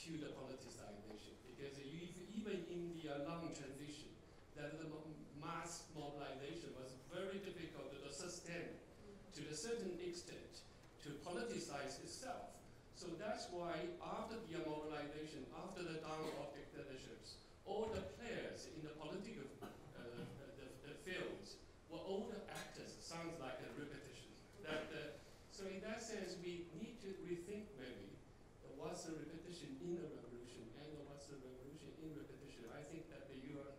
to the politicization because even in the uh, long transition that the mass mobilization was very difficult to sustain to a certain extent to politicize itself. So that's why after the mobilization after the down of dictatorships all the players in the political uh, the, the fields were all the actors sounds like a repetition that uh, so in that sense we need to rethink maybe uh, what's the repetition in the revolution and what's the revolution in repetition. I think that the, you are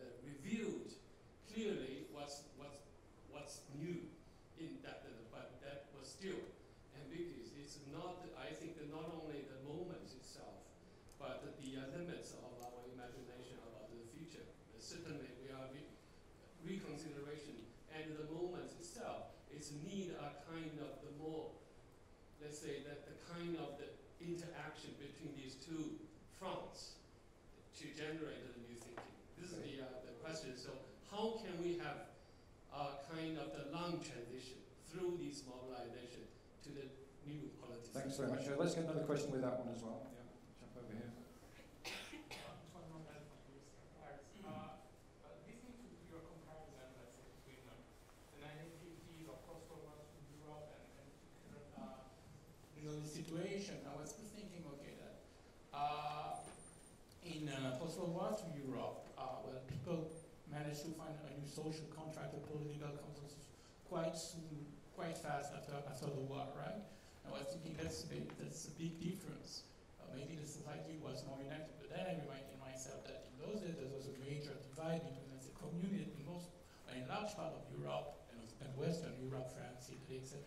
uh, revealed clearly what's what's what's new in that, uh, but that was still ambiguous. It's not. I think that not only the moment itself, but the uh, limits of our imagination about the future. Uh, certainly, we are re- reconsideration and the moment itself. It's need a kind of the more let's say that the kind of the interaction between these two fronts to generate the new thinking. This is the, uh, the question. So how can we have a kind of the long transition through this mobilization to the new politics? Thanks very much. Uh, let's get another question with that one as well. Yeah, jump over here. Uh, uh, listening to your comparison, let's say, between the 1950s or post-war to Europe and, and current, uh, you know, the situation, I was thinking, okay, that uh, in uh, post-war war to Europe, uh, well, people managed to find a new social contract, a political consensus quite soon, quite fast after, after the war, right? I think that's a big, that's a big difference. Uh, maybe the society was more united, but then I reminded myself that in those days there was a major divide between say, community in most, uh, in large part of Europe and, and Western Europe, France, Italy, etc.,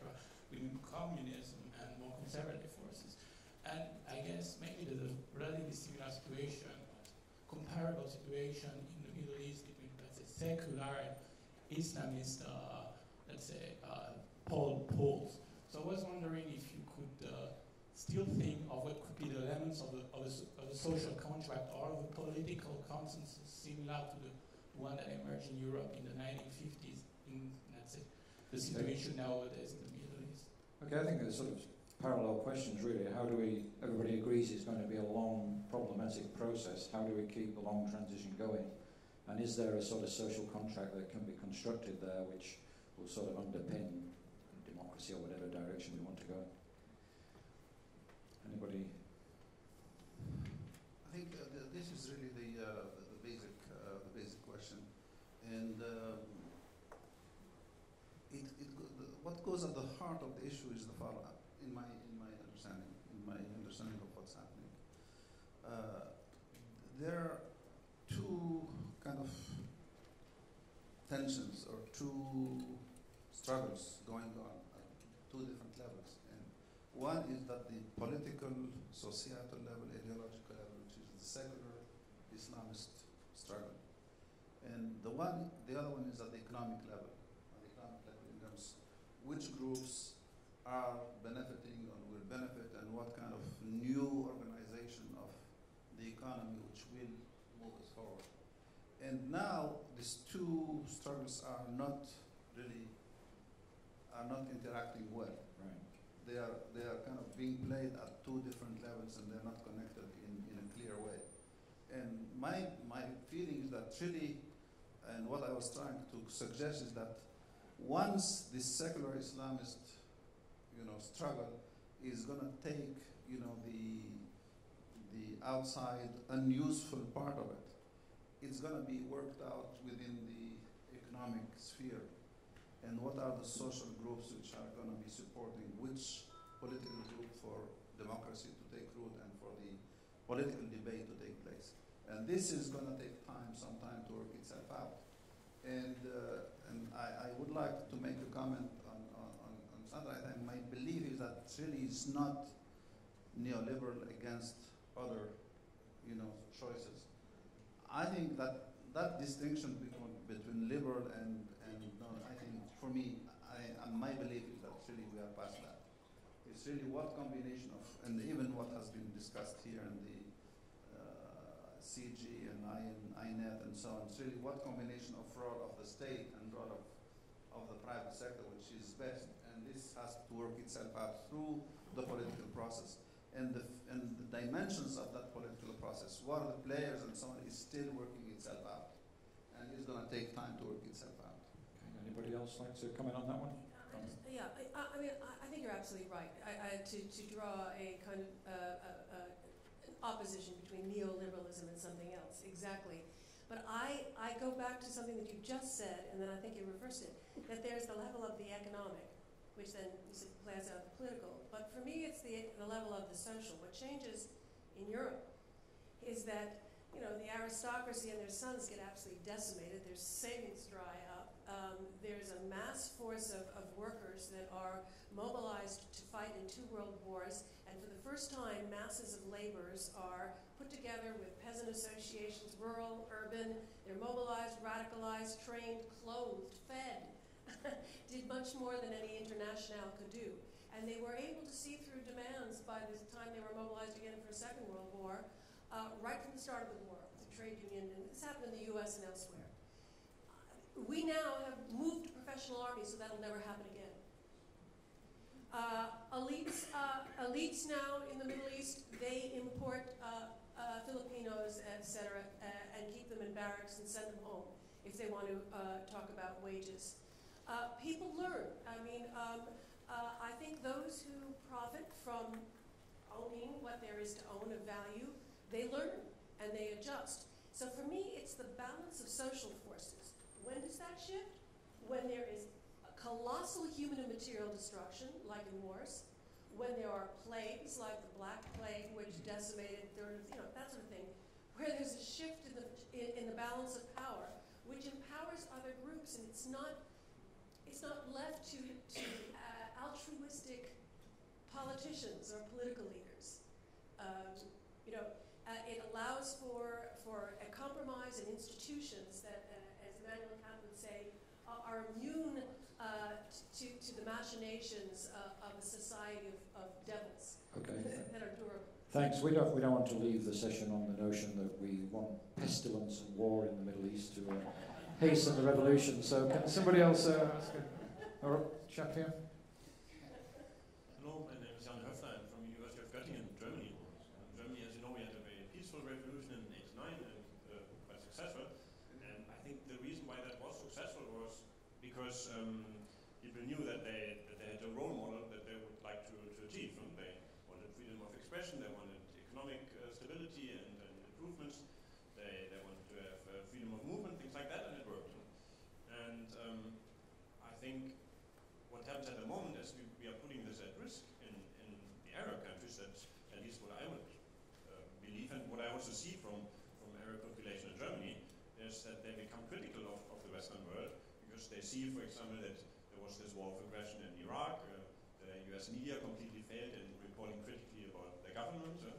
between communism and more conservative forces. And I guess maybe there's a relatively similar situation, comparable situation in the Middle East between let's say secular and Islamist, uh, let's say, uh, pole poles. So I was wondering if still think of what could be the elements of a, of, the, of the social contract or of the political consensus similar to the one that emerged in Europe in the 1950s in, let's say, the situation nowadays in the Middle East. Okay, I think there's sort of parallel questions really. How do we, everybody agrees it's going to be a long, problematic process. How do we keep the long transition going? And is there a sort of social contract that can be constructed there which will sort of underpin democracy or whatever direction we want to go? Anybody? I think uh, th- this is really the, uh, the, basic uh, the basic question, and um, it, it what goes at the heart of the issue is the follow up. In my in my understanding, in my understanding of what's happening, uh, there are two kind of tensions or two struggles going on at two different levels, and one is that the political, societal level, ideological level, which is the secular Islamist struggle. And the one, the other one is at the economic level, at the economic level in terms which groups are benefiting or will benefit and what kind of new organization of the economy which will move us forward. And now these two struggles are not really are not interacting well. They are they are kind of being played at two different levels and they're not connected in, in a clear way. And my my feeling is that really and what I was trying to suggest is that once this secular Islamist you know struggle is gonna take you know the the outside unuseful part of it, it's gonna be worked out within the economic sphere and what are the social groups which are going to be supporting which political group for democracy to take root and for the political debate to take place. And this is going to take time, some time to work itself out. And, uh, and I, I would like to make a comment on, on, on, Sandra. And my belief is that really it's not neoliberal against other, you know, choices. I think that that distinction between, between liberal and, and non, I think for me, I, my belief is that really we are past that. It's really what combination of, and even what has been discussed here in the uh, CIGI and IN, INET and so on, it's really what combination of role of the state and role of, of the private sector which is best. And this has to work itself out through the political process. And the, and the dimensions of that political process, what are the players and so on, is still working itself out. And it's going to take time to work itself out. Anybody else like to comment on that one? Yeah, I, I mean, I, I think you're absolutely right. I, to, to draw a kind of uh, uh, uh, an opposition between neoliberalism and something else, exactly. But I, I go back to something that you just said, and then I think you reversed it. That there's the level of the economic, which then you said plays out the political. But for me, it's the the level of the social. What changes in Europe is that you know the aristocracy and their sons get absolutely decimated. Their savings dry up. Um, there's a mass force of, of workers that are mobilized to fight in two world wars, and for the first time, masses of laborers are put together with peasant associations, rural, urban. They're mobilized, radicalized, trained, clothed, fed. Did much more than any international could do. And they were able to see through demands by the time they were mobilized again for a Second World War, uh, right from the start of the war, the trade union, and this happened in the US and elsewhere. We now have moved to professional armies, so that'll never happen again. Uh, elites, uh, elites now in the Middle East, they import uh, uh, Filipinos, etc., uh, and keep them in barracks and send them home if they want to uh, talk about wages. People learn. I mean, um, I think those who profit from owning what there is to own of value, they learn and they adjust. So for me, it's the balance of social forces. When does that shift? When there is colossal human and material destruction, like in wars, when there are plagues, like the Black Plague, which decimated third, you know, that sort of thing, where there's a shift in the, in, in the balance of power, which empowers other groups, and it's not, it's not left to, to uh, altruistic politicians or political leaders. Um, you know, uh, it allows for, for a compromise in institutions that, Immanuel Kant would say, are immune uh, to, to the machinations uh, of a society of, of devils Okay. that are durable. Thanks. We don't, we don't want to leave the session on the notion that we want pestilence and war in the Middle East to uh, hasten the revolution. So can somebody else uh, ask a or chap here? Hello, my name is Jan Höfler. I'm from the University of Göttingen, Germany. In Germany, as you know, we had a very peaceful revolution in 89 and uh, quite successful. And I think the reason why that was successful was because um, people knew that they, that they had a role model that they would like to, to achieve. And they wanted freedom of expression, they wanted economic uh, stability and, and improvements, they, they wanted to have uh, freedom of movement, things like that, and it worked. And um, I think at the moment is we, we are putting this at risk in, in the Arab countries. That's at least what I would uh, believe, and what I also see from, from Arab population in Germany is that they become critical of, of the Western world because they see, for example, that there was this war of aggression in Iraq. Uh, the U.S. media completely failed in reporting critically about the government. Uh,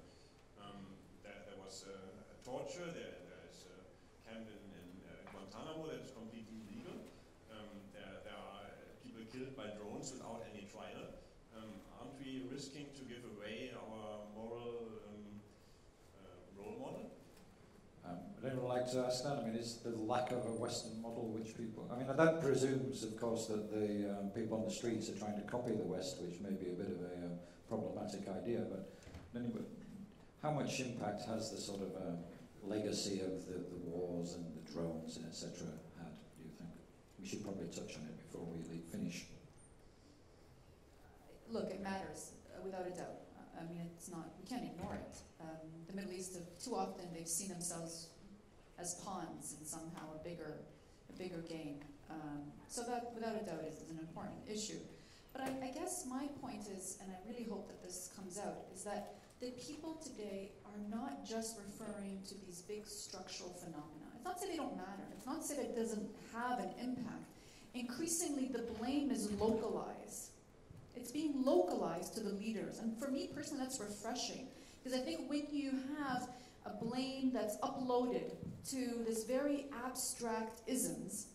um, there, there was uh, torture. There, there is a camp in, in uh, Guantanamo that is completely illegal. Um, there, there are people killed by drones without any trial. Um, aren't we risking to give away our moral um, uh, role model? Um, anyone to? I mean, is the lack of a Western model which people... I mean, that presumes, of course, that the um, people on the streets are trying to copy the West, which may be a bit of a um, problematic idea, but anyway, how much impact has the sort of uh, legacy of the, the wars and the drones and etc. had, do you think? We should probably touch on it before we leave, finish. Look, it matters, uh, without a doubt. I mean, it's not, we can't ignore it. Um, the Middle East, too often they've seen themselves as pawns in somehow a bigger, a bigger game. Um, so that, without a doubt, is, an important issue. But I, I guess my point is, and I really hope that this comes out, is that the people today are not just referring to these big structural phenomena. It's not to say they don't matter. It's not to say that it doesn't have an impact. Increasingly, the blame is localized. It's being localized to the leaders. And for me personally, that's refreshing. Because I think when you have a blame that's uploaded to this very abstract isms,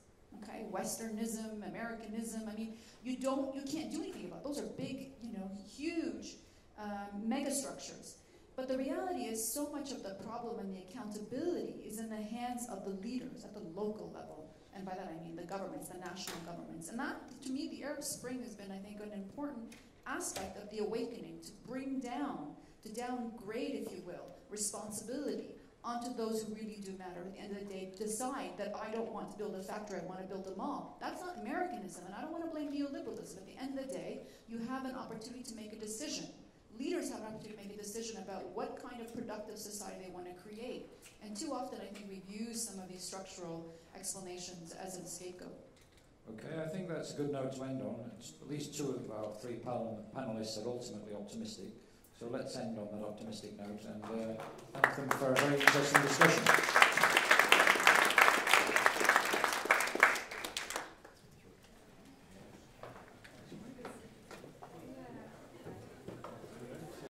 okay, Westernism, Americanism, I mean, you don't, you can't do anything about it. Those are big, you know, huge um, megastructures. But the reality is, so much of the problem and the accountability is in the hands of the leaders at the local level. And by that I mean the governments, the national governments. And that, to me, the Arab Spring has been, I think, an important aspect of the awakening to bring down, to downgrade, if you will, responsibility onto those who really do matter. At the end of the day, decide that I don't want to build a factory, I want to build a mall. That's not Americanism, and I don't want to blame neoliberalism. At the end of the day, you have an opportunity to make a decision. Leaders have an opportunity to make a decision about what kind of productive society they want to create. And too often, I think we've used some of these structural explanations as a scapegoat. Okay, I think that's a good note to end on. At least two of our three panel- panelists are ultimately optimistic. So let's end on that optimistic note and uh, thank them for a very interesting discussion.